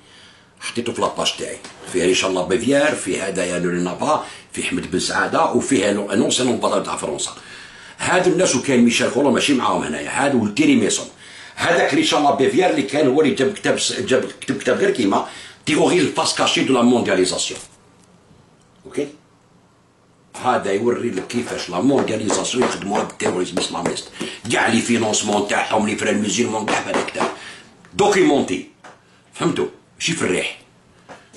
حطيته في la page تاعي. فيه ريشار لابيفيار فيه هدايا روني نابا فيه حمد بن سعادة وفيه un ancien ambassadeur تاع فرنسا هادو الناس وكان ميشيل كولو ماشي معاهم هنايا. هادو تيري ميسون هذاك ريشار لابيفيار اللي كان هو اللي جاب كتاب جاب كتب كتاب غير كيما terrorisme face cachée de la mondialisation OK؟ هذا يوري لك كيفاش la mondialisation يخدموها بال terrorisme islamiste. كاع les financements تاعهم les Frères musulmans كاع هذا الكتاب. دوكيمونتي. فهمتوا في الريح.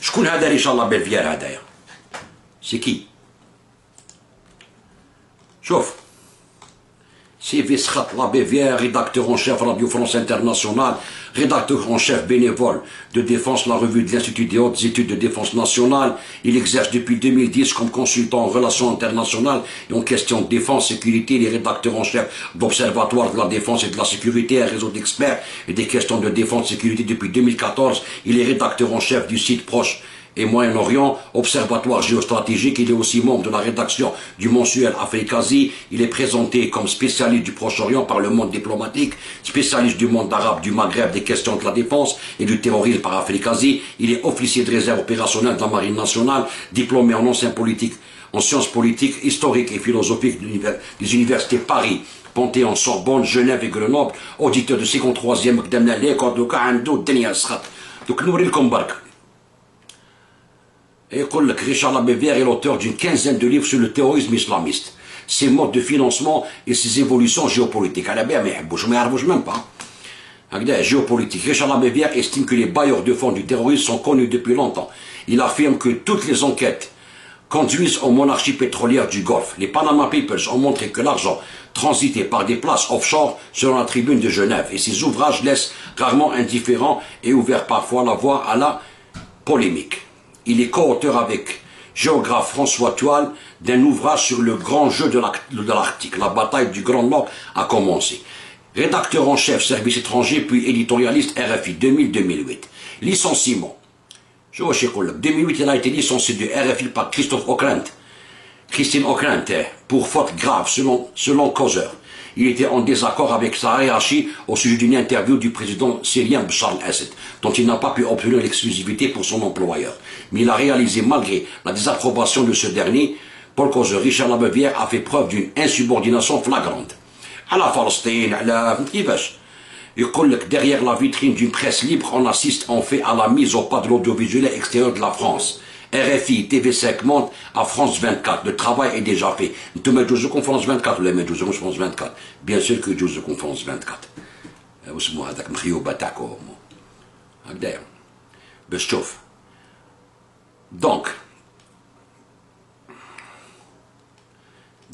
شكون هذا إن شاء الله بالفيار هذايا سي كي. شوف. Sylvie Schat, la BVR, rédacteur en chef Radio France Internationale, rédacteur en chef bénévole de défense, la revue de l'Institut des hautes études de défense nationale. Il exerce depuis 2010 comme consultant en relations internationales et en questions de défense, sécurité. Il est rédacteur en chef d'Observatoire de la défense et de la sécurité, un réseau d'experts et des questions de défense sécurité depuis 2014. Il est rédacteur en chef du site proche et Moyen-Orient, observatoire géostratégique. Il est aussi membre de la rédaction du mensuel Afrique-Asie. Il est présenté comme spécialiste du Proche-Orient par le monde diplomatique, spécialiste du monde arabe, du Maghreb, des questions de la défense et du terrorisme par Afrique-Asie. Il est officier de réserve opérationnelle de la Marine nationale, diplômé en ancien politique, en sciences politiques, historiques et philosophiques des universités Paris, Panthéon, Sorbonne, Genève et Grenoble, auditeur de 53e Donc, nous et Richard Labévière est l'auteur d'une quinzaine de livres sur le terrorisme islamiste, ses modes de financement et ses évolutions géopolitiques. Je ne même pas. Géopolitique. Richard Labévière estime que les bailleurs de fonds du terrorisme sont connus depuis longtemps. Il affirme que toutes les enquêtes conduisent aux monarchies pétrolières du Golfe. Les Panama Papers ont montré que l'argent transitait par des places offshore selon la tribune de Genève et ses ouvrages laissent rarement indifférents et ouvrent parfois la voie à la polémique. Il est co-auteur avec géographe François Toile d'un ouvrage sur le grand jeu de l'Arctique. La bataille du Grand Nord a commencé. Rédacteur en chef service étranger puis éditorialiste RFI 2000-2008. Licenciement. Je vois chez 2008, il a été licencié de RFI par Christophe Ockrent. Christine Ockrent, pour faute grave selon, selon causeur. Il était en désaccord avec sa hiérarchie au sujet d'une interview du président syrien Bachar al-Assad, dont il n'a pas pu obtenir l'exclusivité pour son employeur. Mais il a réalisé, malgré la désapprobation de ce dernier, Paul cause Richard Labevière a fait preuve d'une insubordination flagrante. À la Palestine, à la... derrière la vitrine d'une presse libre, on assiste en fait à la mise au pas de l'audiovisuel extérieur de la France. RFI, TV5 monte à France 24. Le travail est déjà fait. Tu mets de conférence 24 ولا ما جوز conférence 24 Bien sûr que جوز conférence 24. واسمه هذاك مخيوبة تاعكم. هكذايا. باش تشوف. Donc,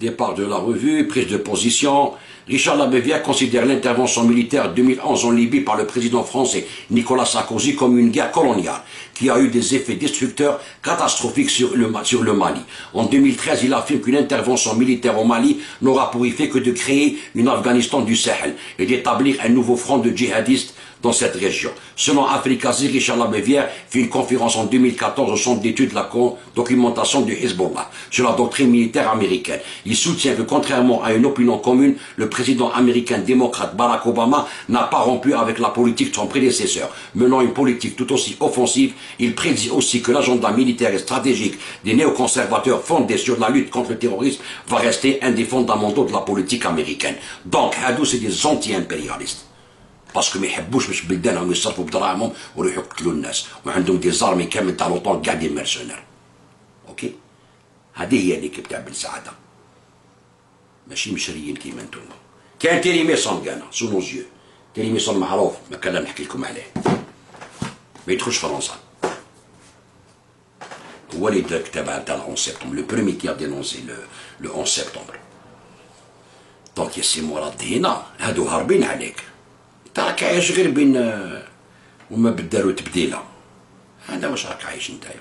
départ de la revue, prise de position, Richard Labevière considère l'intervention militaire 2011 en Libye par le président français Nicolas Sarkozy comme une guerre coloniale qui a eu des effets destructeurs catastrophiques sur le, sur le Mali. En 2013, il affirme qu'une intervention militaire au Mali n'aura pour effet que de créer une Afghanistan du Sahel et d'établir un nouveau front de djihadistes dans cette région. Selon Afrikazi, Richard Lamevière fait une conférence en 2014 au centre d'études de la documentation du Hezbollah sur la doctrine militaire américaine. Il soutient que contrairement à une opinion commune, le président américain démocrate Barack Obama n'a pas rompu avec la politique de son prédécesseur. Menant une politique tout aussi offensive, il prédit aussi que l'agenda militaire et stratégique des néoconservateurs fondés sur la lutte contre le terrorisme va rester un des fondamentaux de la politique américaine. Donc, Hadou, c'est des anti-impérialistes. باسكو ما يحبوش باش بلدانهم يصرفوا بدراهمهم ويروحوا يقتلوا الناس. وعندهم دي زارمي كامل تاع لوطون كاع دي ميرسونير. OK؟ هذه هي l'équipe تاع بن سعاده ماشي مشريين كيما نتوما. كان تيري ميسون كان sous nos yeux تيري ميسون معروف ما كان نحكي لكم عليه. ما يدخلش فرنسا. هو اللي دار كتاب تاع 11 سبتمبر le premier qui dénonçait le 11 سبتمبر donc يا سي مراد هنا هادو هاربين عليك. راك عايش غير بين وما بداروا تبديلة. هذا واش راك عايش نتايا؟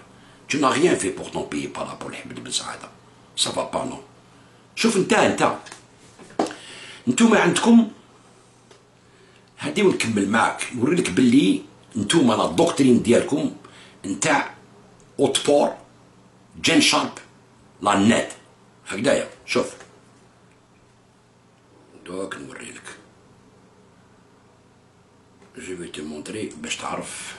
Tu n'as rien fait pour ton pays par rapport لحمد بن سعادة. Ça va pas non. شوف انت انت. نتوما عندكم هادي ونكمل معاك. نوريلك باللي نتوما la doctrine ديالكم. نتاع اوتبور جين شارب la NED. هكذايا. شوف. دوك نوريلك. Je vais te montrer باش تعرف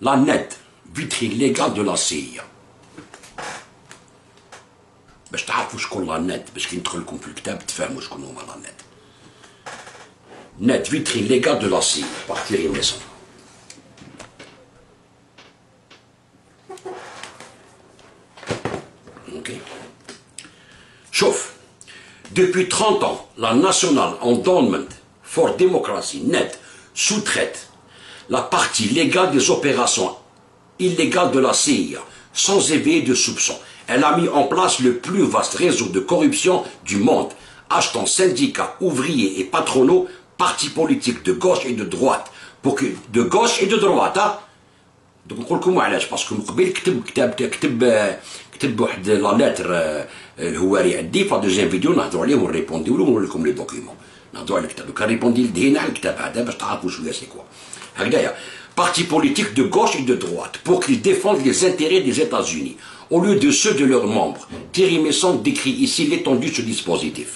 la net vitrine légale de la CIA باش تعرفوا شكون لا نت باش كي ندخل لكم في الكتاب تفهموا شكون هما لا نت net vitrine légale de la CIA par Thierry Messon. Ok. Chauffe. Depuis 30 ans, la National Endowment for Democracy, net, sous-traite la partie légale des opérations illégales de la CIA, sans éveiller de soupçons. Elle a mis en place le plus vaste réseau de corruption du monde, achetant syndicats, ouvriers et patronaux partis politiques de gauche et de droite pour que de gauche et de droite دوك نقول لكم علاش باسكو من قبل كتب كتاب كتب كتب واحد لا لاتر الهواري عندي في دوزيام فيديو نهضروا عليه ونريبونديو له ونوري لكم لي دوكيومون نهضروا على الكتاب كان ريبوندي لدينا على الكتاب هذا باش تعرفوا شويه سي كوا هكذايا partis politiques de gauche et de droite pour qu'ils défendent les intérêts des États-Unis au lieu de ceux de leurs membres. Thierry Messon décrit ici l'étendue de ce dispositif.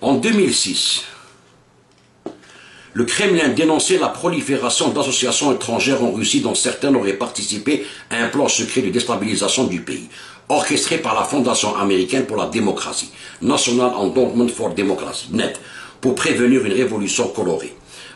En 2006, le Kremlin dénonçait la prolifération d'associations étrangères en Russie dont certaines auraient participé à un plan secret de déstabilisation du pays, orchestré par la Fondation américaine pour la démocratie, National Endowment for Democracy, NET, pour prévenir une révolution colorée.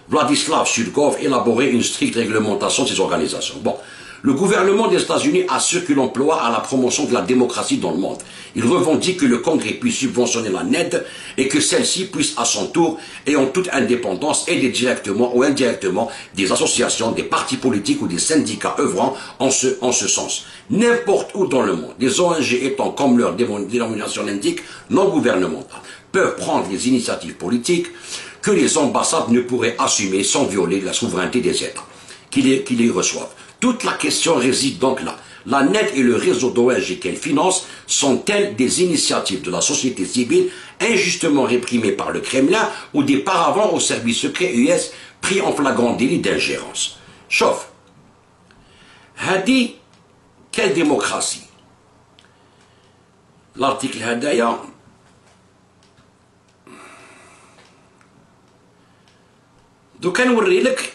Vladislav Surkov élaborait une stricte réglementation de ces organisations. Bon, le gouvernement des États-Unis assure que l'emploi à la promotion de la démocratie dans le monde. Il revendique que le Congrès puisse subventionner la NED et que celle-ci puisse à son tour et en toute indépendance aider directement ou indirectement des associations, des partis politiques ou des syndicats œuvrant en ce, en ce sens. N'importe où dans le monde, des ONG étant, comme leur dénomination l'indique, non gouvernementales, peuvent prendre des initiatives politiques que les ambassades ne pourraient assumer sans violer la souveraineté des les, qui les reçoivent. Toute la question réside donc là. La NED et le réseau d'ONG qu'elle finance sont-elles des initiatives de la société civile injustement réprimées par le Kremlin ou des paravents au service secret US pris en flagrant délit d'ingérence Chauffe. Hadi, quelle démocratie L'article Hadaya دوكا نوري لك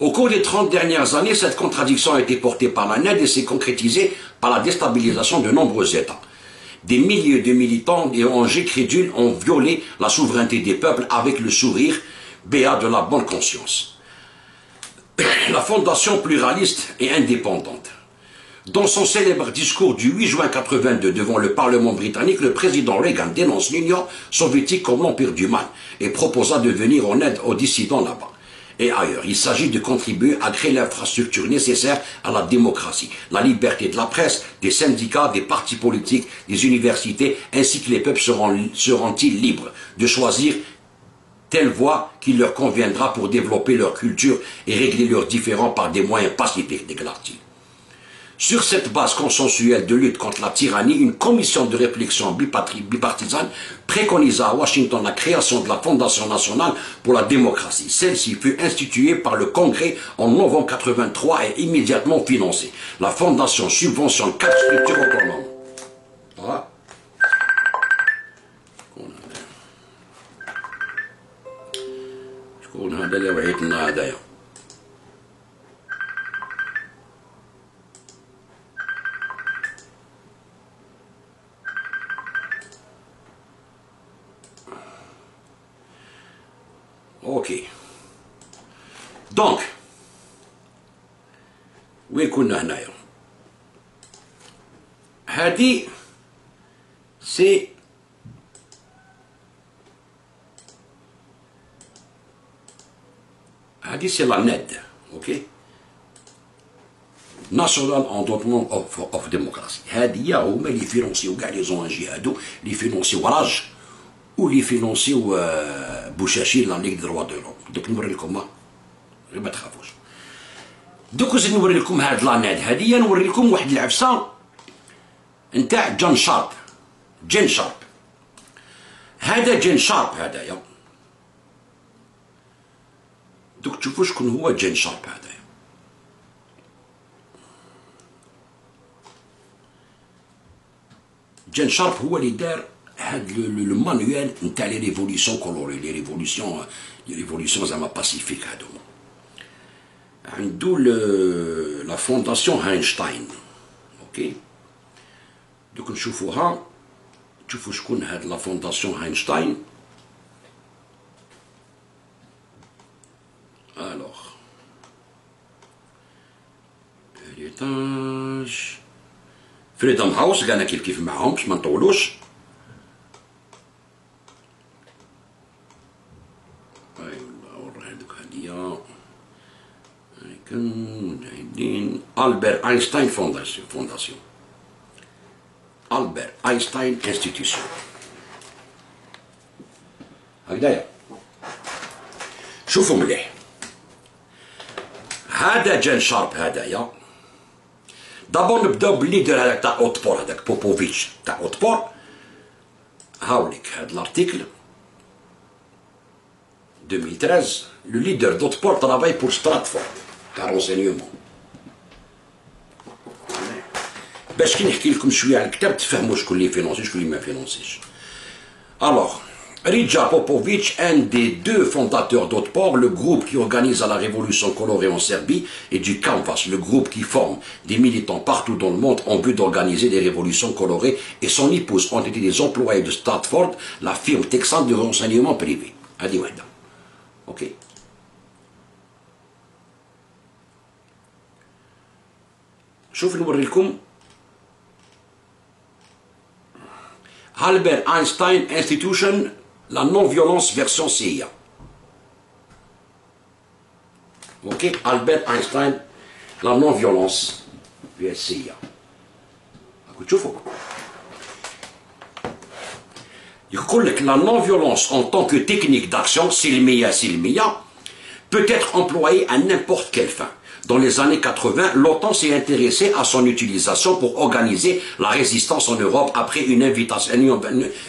Au cours des 30 dernières années, cette contradiction a été portée par la NED et s'est concrétisée par la déstabilisation de nombreux États. Des milliers de militants et ONG crédules ont violé la souveraineté des peuples avec le sourire béat de la bonne conscience. La fondation pluraliste et indépendante dans son célèbre discours du 8 juin 82 devant le Parlement britannique, le président Reagan dénonce l'Union soviétique comme l'empire du mal et proposa de venir en aide aux dissidents là-bas et ailleurs. Il s'agit de contribuer à créer l'infrastructure nécessaire à la démocratie, la liberté de la presse, des syndicats, des partis politiques, des universités, ainsi que les peuples seront-ils seront libres de choisir telle voie qui leur conviendra pour développer leur culture et régler leurs différends par des moyens pacifiques, déclare-t-il. Sur cette base consensuelle de lutte contre la tyrannie, une commission de réflexion bipartisane préconisa à Washington la création de la Fondation nationale pour la démocratie. Celle-ci fut instituée par le Congrès en novembre 83 et immédiatement financée. La Fondation subventionne quatre structures autonomes. Voilà. كنا هنايا. هذه c'est هذه c'est la NED OK National Endowment of of Democracy هذه هما اللي فينونسيو كاع les ONG هادو اللي فينونسيو راج واللي فينونسيو بوشاشي la ligue droits de l'homme. دوك نوري لكم غير ما تخافوش. دوك زيد نوري لكم هاد لاناد هادي نوري لكم واحد العفسة. نتاع جون شارب. جين شارب. هذا جين شارب هذايا دوك تشوفوا شكون هو جين شارب هذايا جين شارب هو اللي دار le, manuel نتاع les révolutions colorées les révolutions les révolutions زعما pacifiques هادو. عنده la fondation Einstein OK دوك نشوفوها تشوفوا شكون هاد la fondation هاينشتاين alors هيريتاج فريدم هاوس كاع كيف كيف معاهم باش ما نطولوش ال Albert Einstein fondation fondation Albert Einstein institution هكذايا شوفوا مليح هذا جان شارب هذايا d'abord نبداو بال leader هذاك تاع اوتبور هذاك بوبوفيتش تاع اوتبور هاوليك هذا ال article 2013 le leader d'Otpor travaille pour Stratfor تاع رونسينيومون باش كي نحكي لكم شويه على الكتاب تفهموا شكون اللي فينونسي شكون اللي ما فينونسيش الوغ Ridja Popovic, un des deux fondateurs d'Otpor, le groupe qui organise la révolution colorée en Serbie, et du Canvas, le groupe qui forme des militants partout dans le monde en but d'organiser des révolutions colorées, et son épouse ont été des employés de Stratford, la firme texane de renseignement privé. Adi Ok شوف نوري Albert Einstein Institution, la non-violence version CIA. Ok, Albert Einstein لا نون فيولونس في السيئة راكم تشوفوا يقول لك لا نون فيولونس en tant que technique d'action سلمية سلمية peut être employée à n'importe quelle fin Dans les années 80, l'OTAN s'est intéressé à son utilisation pour organiser la résistance en Europe après une, invitation,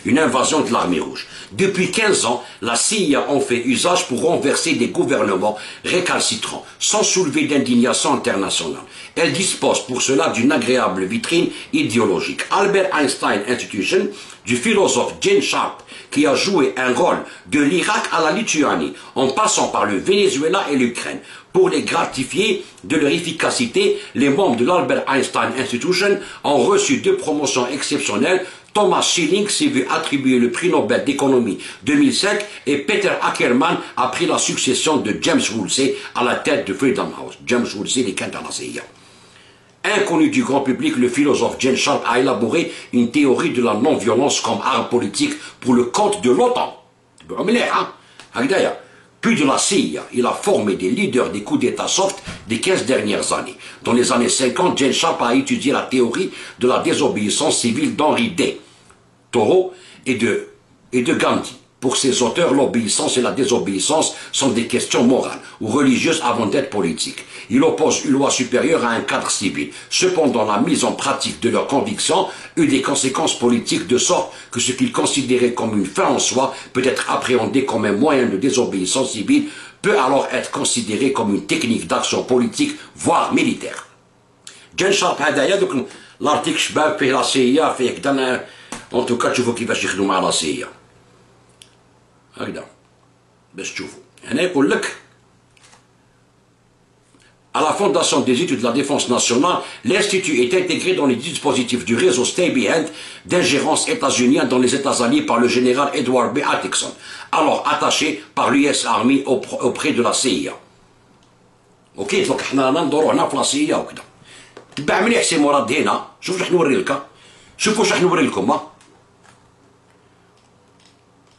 une invasion de l'armée rouge. Depuis 15 ans, la CIA en fait usage pour renverser des gouvernements récalcitrants, sans soulever d'indignation internationale. Elle dispose pour cela d'une agréable vitrine idéologique. Albert Einstein Institution, du philosophe Jane Sharp, qui a joué un rôle de l'Irak à la Lituanie, en passant par le Venezuela et l'Ukraine, pour les gratifier de leur efficacité, les membres de l'Albert Einstein Institution ont reçu deux promotions exceptionnelles. Thomas Schilling s'est vu attribuer le prix Nobel d'économie 2005 et Peter Ackerman a pris la succession de James Woolsey à la tête de Freedom House. James Woolsey, les. Inconnu du grand public, le philosophe James Sharp a élaboré une théorie de la non-violence comme arme politique pour le compte de l'OTAN. Puis de la CIA, il a formé des leaders des coups d'État soft des 15 dernières années. Dans les années 50, Jane Sharp a étudié la théorie de la désobéissance civile d'Henri D. Thoreau et de Gandhi. Pour ces auteurs, l'obéissance et la désobéissance sont des questions morales ou religieuses avant d'être politiques. Il oppose une loi supérieure à un cadre civil. Cependant, la mise en pratique de leurs convictions eut des conséquences politiques de sorte que ce qu'ils considéraient comme une fin en soi peut être appréhendé comme un moyen de désobéissance civile, peut alors être considéré comme une technique d'action politique, voire militaire. l'article en tout cas la CIA هكذا باش تشوفوا هنا يقول لك À la Fondation des études de la défense nationale, l'Institut est intégré dans les dispositifs du réseau Stay Behind d'ingérence états-unienne dans les États alliés par le général Edward B. Atkinson, alors attaché par l'US Army auprès de la CIA. Ok, donc احنا ندورو هنا في لا CIA وكذا. تبع مليح سي مراد هنا، شوف راح نوري لك. شوفوا واش راح نوري لكم.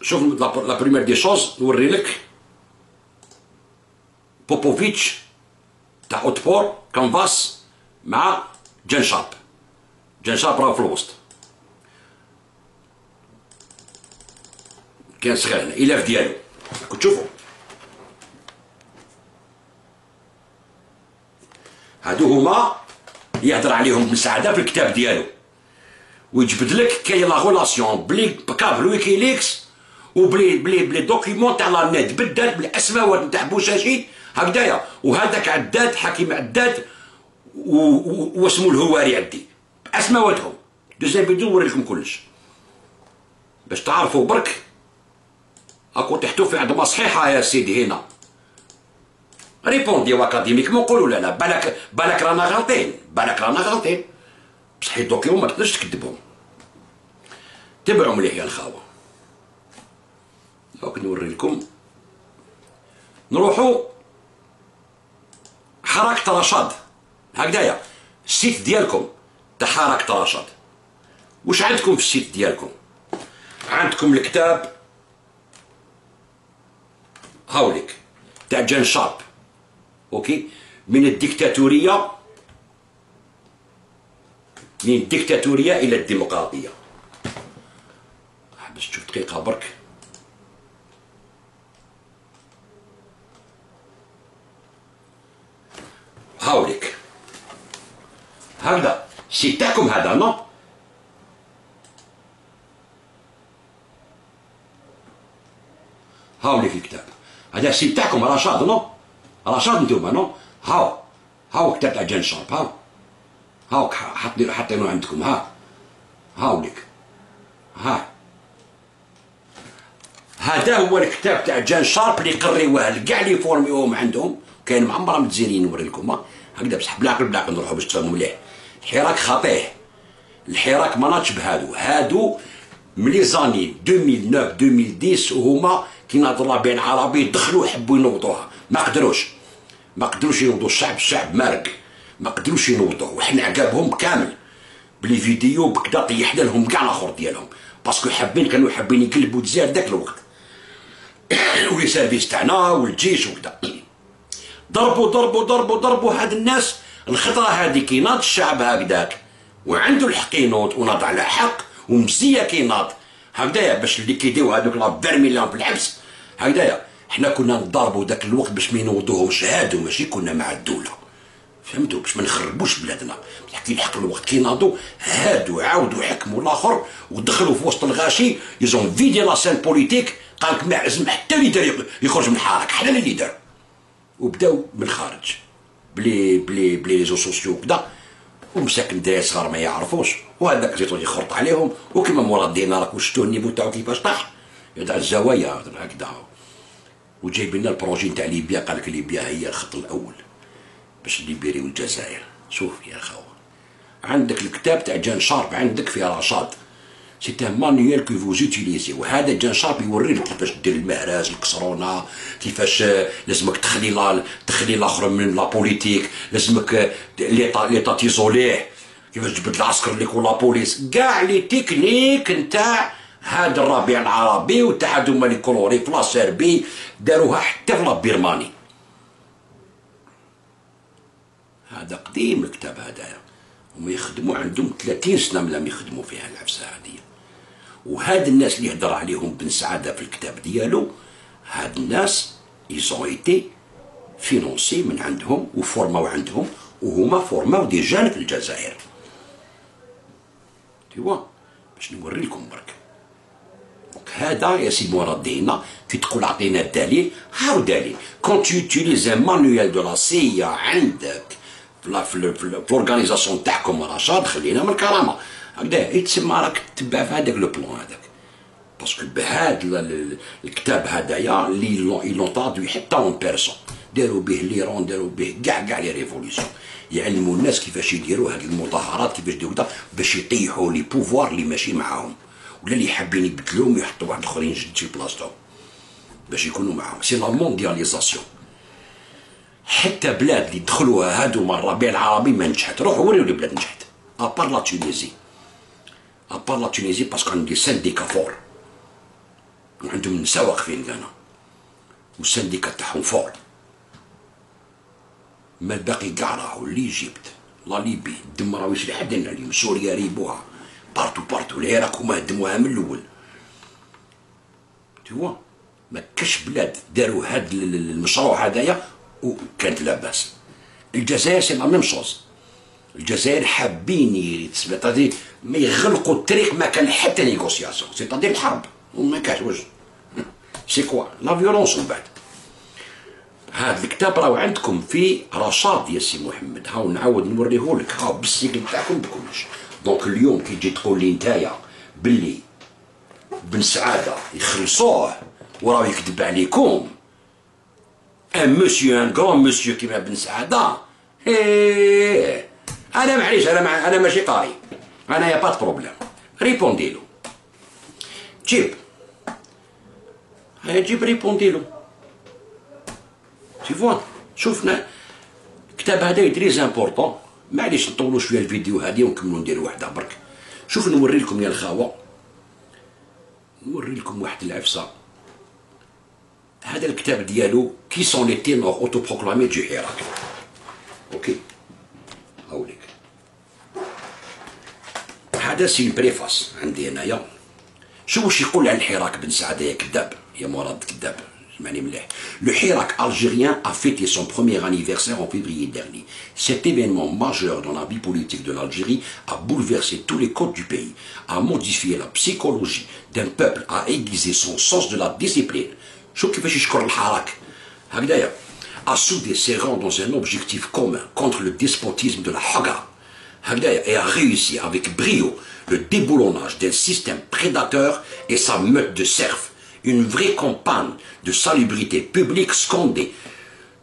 شوف la première des choses نوري لك بوبوفيتش تاع اوتبور كانفاس مع جان شارب جان شارب راه في الوسط كان صغير هنا élèves ديالو راكم تشوفوا هادو هما يهضر عليهم بن سعده في الكتاب ديالو. ويجبد لك كاين لا غولاسيون بلي كابل ويكيليكس وبلي بلي بلي دوكيمون تاع لا نت بالذات بالاسماء تاع بوشاشي هكذايا. وهذاك عداد حكيم عداد واسمو الهواري عندي بأسماواتهم. دوزيام فيديو نوري لكم كلش. باش تعرفوا برك أكو تحتو في عندما صحيحة يا سيدي هنا. ريبوندي اكاديميك ما نقولوا لا لا بالك بالك رانا غلطين بالك رانا غلطين بصح les documents ما تقدرش تكذبهم تبعوا مليح يا الخاوه دوك نوري لكم. نروحوا حركة رشاد هكذايا ال site ديالكم تاع حركة رشاد واش عندكم في ال site ديالكم؟ عندكم الكتاب. هاوليك تاع جان شارب. OK؟ من الديكتاتورية من الديكتاتورية إلى الديمقراطية. باش تشوف دقيقة برك. هاوليك هكذا site تاعكم هذا non؟ هاوليك الكتاب. هذا site تاعكم رشاد non؟ رشاد انتوما non؟ هاو هاو كتاب تاع جان شارب هاو. هاو حاطينو عندكم ها. هاوليك ها. هذا هو الكتاب تاع جان شارب اللي قريوه لكاع اللي فورميوهم عندهم. كاين معمرة متزينين نوري لكم هكذا بصح بالعقل بالعقل نروحوا باش تفهموا مليح. الحراك خطيه الحراك ما ناتش بهادو. هادو م les années 2009 2010 وهما كي نهضر بين عربي دخلوا يحبوا ينوضوها. ما قدروش. ما قدروش ينوضوا. الشعب الشعب مارق. ما قدروش ينوضوه وحنا عقابهم كامل. ب les vidéos بكدا طيحنا لهم كاع الآخر ديالهم. parce que حابين كانوا حابين يقلبوا الجزائر داك الوقت. و les services تاعنا والجيش وكذا ضربوا ضربوا ضربوا ضربوا هاد الناس. الخطرة هذه كي ناض الشعب هكذاك وعنده الحق ينوض وناض على حق ومزية كي ناض. هكذايا باش اللي كيديو هذوك لا فيرميليون في الحبس. هكذايا حنا كنا نضربوا ذاك الوقت باش ما ينوضوهمش هادو ماشي كنا مع الدولة. فهمتوا؟ باش ما نخربوش بلادنا. كي الحق الوقت كي ناضوا هادو عاودوا حكموا الآخر ودخلوا في وسط الغاشي. يزون فيدي لا سين بوليتيك قال لك ما عزم حتى اللي يخرج من الحركه حنا اللي دار وبداو من الخارج بلي بلي بلي ريزو سوسيو كدا ومساكن داير صغار ما يعرفوش وهذاك زيتوت يخرط عليهم وكما مراد الدينار وشتو ال niveau تاعو كيفاش طاح يدع الزوايا هكذا. وجايب لنا ال projet نتاع ليبيا قال لك ليبيا هي الخط الأول باش يليبيريو الجزائر. شوف يا خاوة. عندك الكتاب تاع جان شارب عندك فيه رشاد. c'est un manuel que vous utilisez وهذا جان شارب يوري لك كيفاش دير المهراز الكسرونة كيفاش لازمك تخلي لا تخلي الآخر من la politique لازمك l'État l'État تيزوليه كيفاش تجبد العسكر ليك و la police كاع les techniques نتاع هذا الربيع العربي وتاع هذوما les colorées في la Serbie داروها حتى في la Birmanie. هذا قديم الكتاب هذايا هما يخدموا عندهم 30 سنة ملام يخدموا فيها العفسة هذه. وهاد الناس اللي هضر عليهم بن سعادة في الكتاب ديالو هاد الناس ils ont été financés من عندهم و formaw عندهم وهما formaw déjà في الجزائر. تيوا باش نوري لكم برك. هذا يا سي مراد كي تقول عطينا الدليل هاو دليل quand tu utilises un manuel de la C عندك في l'organisation تاعكم رشاد خلينا من الكرامه هكذا يتسمى راك تبع في هذاك le plan هذاك. parce que بهذا الكتاب هذايا اللي l'ont traduit حتى en persan داروا به l'Iran داروا به كاع كاع les révolutions يعلموا الناس كيفاش يديروا هذه المظاهرات كيفاش يديروا باش يطيحوا les pouvoirs اللي ماشي معاهم. ولا اللي حابين يبدلوهم يحطوا واحد اخرين جد في بلاصتهم باش يكونوا معاهم. c'est la mondialisation حتى بلاد اللي دخلوها هادو من الربيع العربي ما نجحت. روحوا وريو les بلاد نجحت. à part la Tunisie à part la Tunisie parce que عندي syndicat fort وعندهم نساء واقفين كانا وال syndicat تاعهم fort ما الباقي كاع راهو l'Égypte la Libye الدم راهو يسري حد اليوم سوريا ريبوها partout partout العراق هما هدموها من الأول توا ما كاش بلاد داروا هاد المشروع هذايا وكانت لاباس الجزائر c'est la même chose الجزائر حابين c'est-à-dire ما يغلقوا الطريق ما كان حتى négociation. c'est-à-dire الحرب. وما كاش وجه c'est quoi la violence من بعد. هذا الكتاب راهو عندكم في رشاد يا سي محمد. هاو نعاود نوريهولك هاو بالسيكل تاعكم بكلش donc اليوم كي تجي تقول لي نتايا باللي بن سعادة يخلصوه وراه يكذب عليكم ان مسيو ان كرون مسيو كيما بن سعادة إيه. أنا معليش أنا مع أنا ماشي قاري. أنا يا بات بروبليم. ريبوندي له جيب. هيا جيب ريبوندي له تي شوفنا الكتاب هذا تريز امبورطون معليش نطولوا شوية الفيديو هذه ونكملوا نديروا واحدة برك شوف نوري لكم يا الخاوة. نوري لكم واحد العفسة. هذا الكتاب ديالو qui sont les ténors autoproclamés du حراك OK هذا سي البريفاس عندي هنايا شو واش يقول على الحراك بن سعد يا كذاب يا مراد كذاب Le Hirak algérien a fêté son premier anniversaire en février dernier. Cet événement majeur dans la vie politique de l'Algérie a bouleversé tous les codes du pays, a modifié la psychologie d'un peuple, a aiguisé son sens de la discipline. a soudé ses rangs dans un objectif commun contre le despotisme de la Haga et a réussi avec brio le déboulonnage d'un système prédateur et sa meute de serfs une vraie campagne de salubrité publique scandée,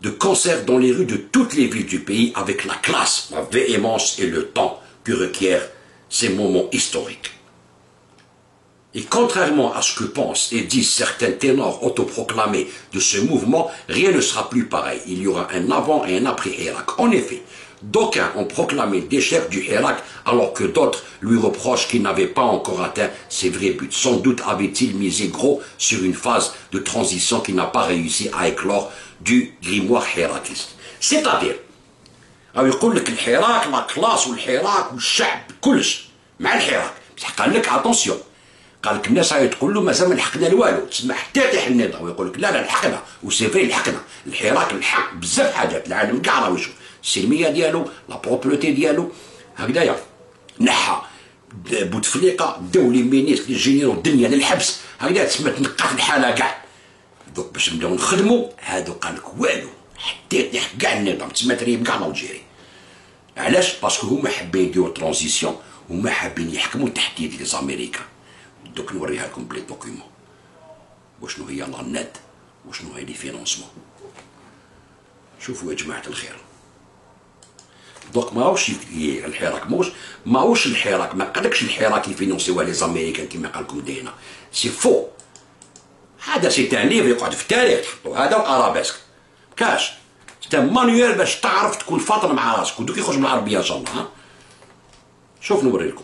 de concert dans les rues de toutes les villes du pays avec la classe, la véhémence et le temps que requièrent ces moments historiques. Et contrairement à ce que pensent et disent certains ténors autoproclamés de ce mouvement, rien ne sera plus pareil. Il y aura un avant et un après Irak. En effet, D'aucuns ont proclamé l'échec du Hirak alors que d'autres lui reprochent qu'il n'avait pas encore atteint ses vrais buts. Sans doute avait-il misé gros sur une phase de transition qui n'a pas réussi à éclore du grimoire hirakiste. C'est-à-dire, او يقول لك الحراك لا كلاس والحراك والشعب كلش مع الحراك بصح قال لك اتونسيون قال لك الناس هاي تقول له مازال ما لحقنا والو تسمى حتى يطيح النظام ويقول لك لا لا لحقنا وسيفري لحقنا الحراك لحق بزاف حاجات العالم كاع راه يشوف السلميه ديالو la propreté ديالو هكذايا. نحى بوتفليقة des ministres généraux الدنيا للحبس. هكذا تسمى تنقى في الحالة كاع. دوك باش نبداو نخدموا هادو قال لك والو حتى يطيح كاع النظام. تسمى تريب كاع الجيري علاش؟ parce que هما حابين يديروا transition هما حابين يحكموا تحت يد لي دوك نوريها لكم ب les documents وشنو هي la NED وشنو هي les financements شوفوا يا جماعة الخير. دوك ماهوش الحراك ماهوش ماهوش الحراك ما قالكش الحراك يفينونسيوها les Américains كيما قال لكم دينا. سي فو. هذا سي تاليف يقعد في التاريخ. تحطوا هذا وارابيسك كاش ستا مانيوال باش تعرف تكون فاطن مع راسك ودوك يخرج من العربية إن شاء الله ها؟ شوف نوري لكم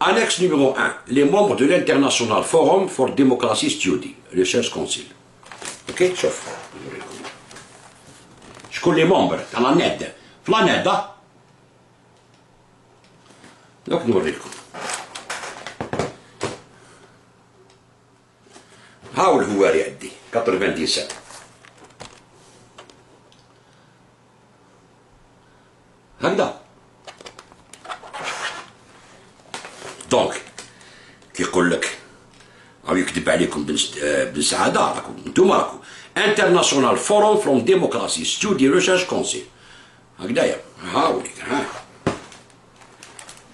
Annexe numéro 1. Les membres de l'International Forum for Democracy Study, Council. Ok شوف شكون لي مومبر تاع لا ناد في لا ناد دوك نوري لكم هاو الهواري عندي 97 هكذا دونك كيقول لك أو يكذب عليكم بن سعاده راكم. أنتم راكم. International Forum from Democracy Study Research Council هكذايا. هاو ليك ها.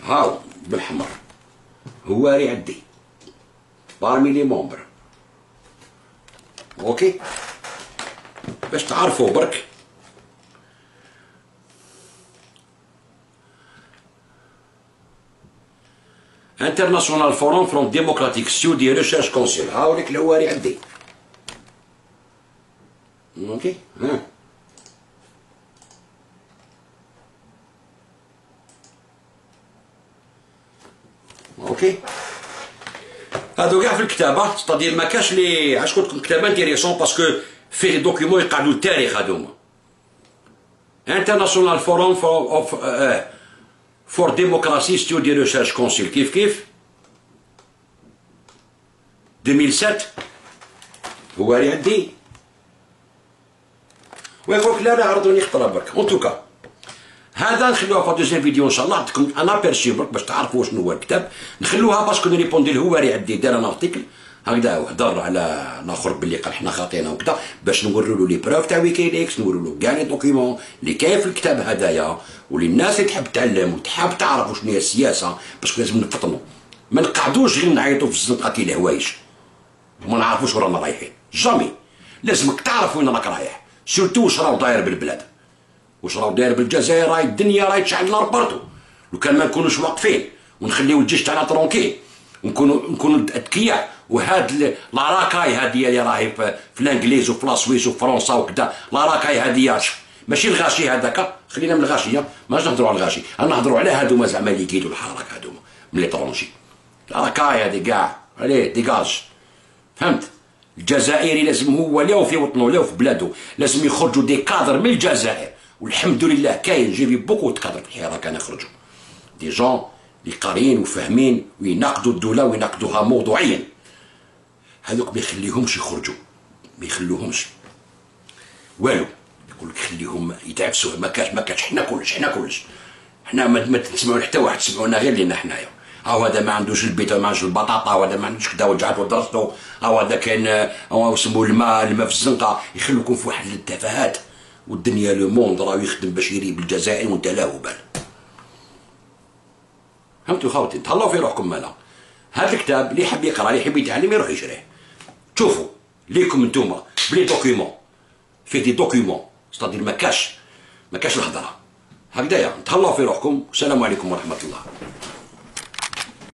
هاو بالحمر. هواري عدي. parmi les membres OK باش تعرفوا برك International Forum from Democratic Study Research Council هاوليك الهواري عدي OK ها OK هادو كاع في الكتابه c'est-à-dire ما كاش لي علاش قلت لكم كتابه intéressant parce que فيه documents يقعدوا التاريخ هادوما International Forum of for Democracy Study Research Council كيف كيف 2007 هو اللي عندي ويقول لك لا لا عرضوني خطره برك en tout cas هذا نخلوها في deuxième vidéo ان شاء الله عندكم أنا percé برك باش تعرفوا شنو هو الكتاب نخلوها parce que نريبوندي الهواري عدي دار أنا article هكذا وهضر على ناخر باللي قال حنا خاطينا وكذا باش نوروا له les preuves تاع ويكيليكس نوروا له كاع les documents اللي كاين في الكتاب هذايا وللناس اللي تحب تعلم وتحب تعرف شنو هي السياسة parce que لازم نفطنوا ما نقعدوش غير نعيطوا في الزنقة كي الهوايش وما نعرفوش وين رانا رايحين. jamais لازمك تعرف وين راك رايح. surtout واش راهو داير بالبلاد. واش راهو داير بالجزائر راهي الدنيا راهي تشعل نار partout لو كان ما نكونوش واقفين ونخليو الجيش تاعنا tranquille ونكونوا نكونوا أذكياء. وهاد la racaille هادي اللي راهي في l'Angleterre وفي la Suisse وفرنسا وكذا la racaille هادي ماشي الغاشي هذاك. خلينا من الغاشية. ماش نهضروا على الغاشي. أنا نهضروا على هادوما زعما اللي كيدوا الحركة هادوما من l'étranger la racaille هادي كاع عليه dégage. فهمت؟ الجزائري لازم هو لو في وطنه لو في بلاده. لازم يخرجوا des cadres من الجزائر. والحمد لله كاين جيبي beaucoup de cadres في الحراك كان يخرجوا des jeunes اللي قاريين وفاهمين ويناقضوا الدولة ويناقضوها موضوعيا. هذوك ما يخليهمش يخرجوا. ما يخلوهمش. والو. يقول لك خليهم يتعفسوا ما كاش ما كاش. حنا كلش حنا كلش. حنا ما تسمعوا حتى واحد تسمعونا غير لينا حنايا. هاو هذا ما عندوش البيت ما عندوش البطاطا وهذا ما عندوش كذا وجعت ودرستو هاو هذا كاين هو اسمه الماء الماء في الزنقة. يخلوكم في واحد التفاهات. والدنيا لو موند راه يخدم باش يريب الجزائر وانت لا بال فهمتوا خاوتي؟ تهلاو في روحكم مالا. هذا الكتاب اللي يحب يقرأ اللي يحب يتعلم يروح يشريه. شوفوا ليكم انتوما بلي دوكيومون فيه دي دوكيومون ستادير ما كاش ما كاش الهضره هكذايا تهلاو في روحكم. والسلام عليكم ورحمة الله.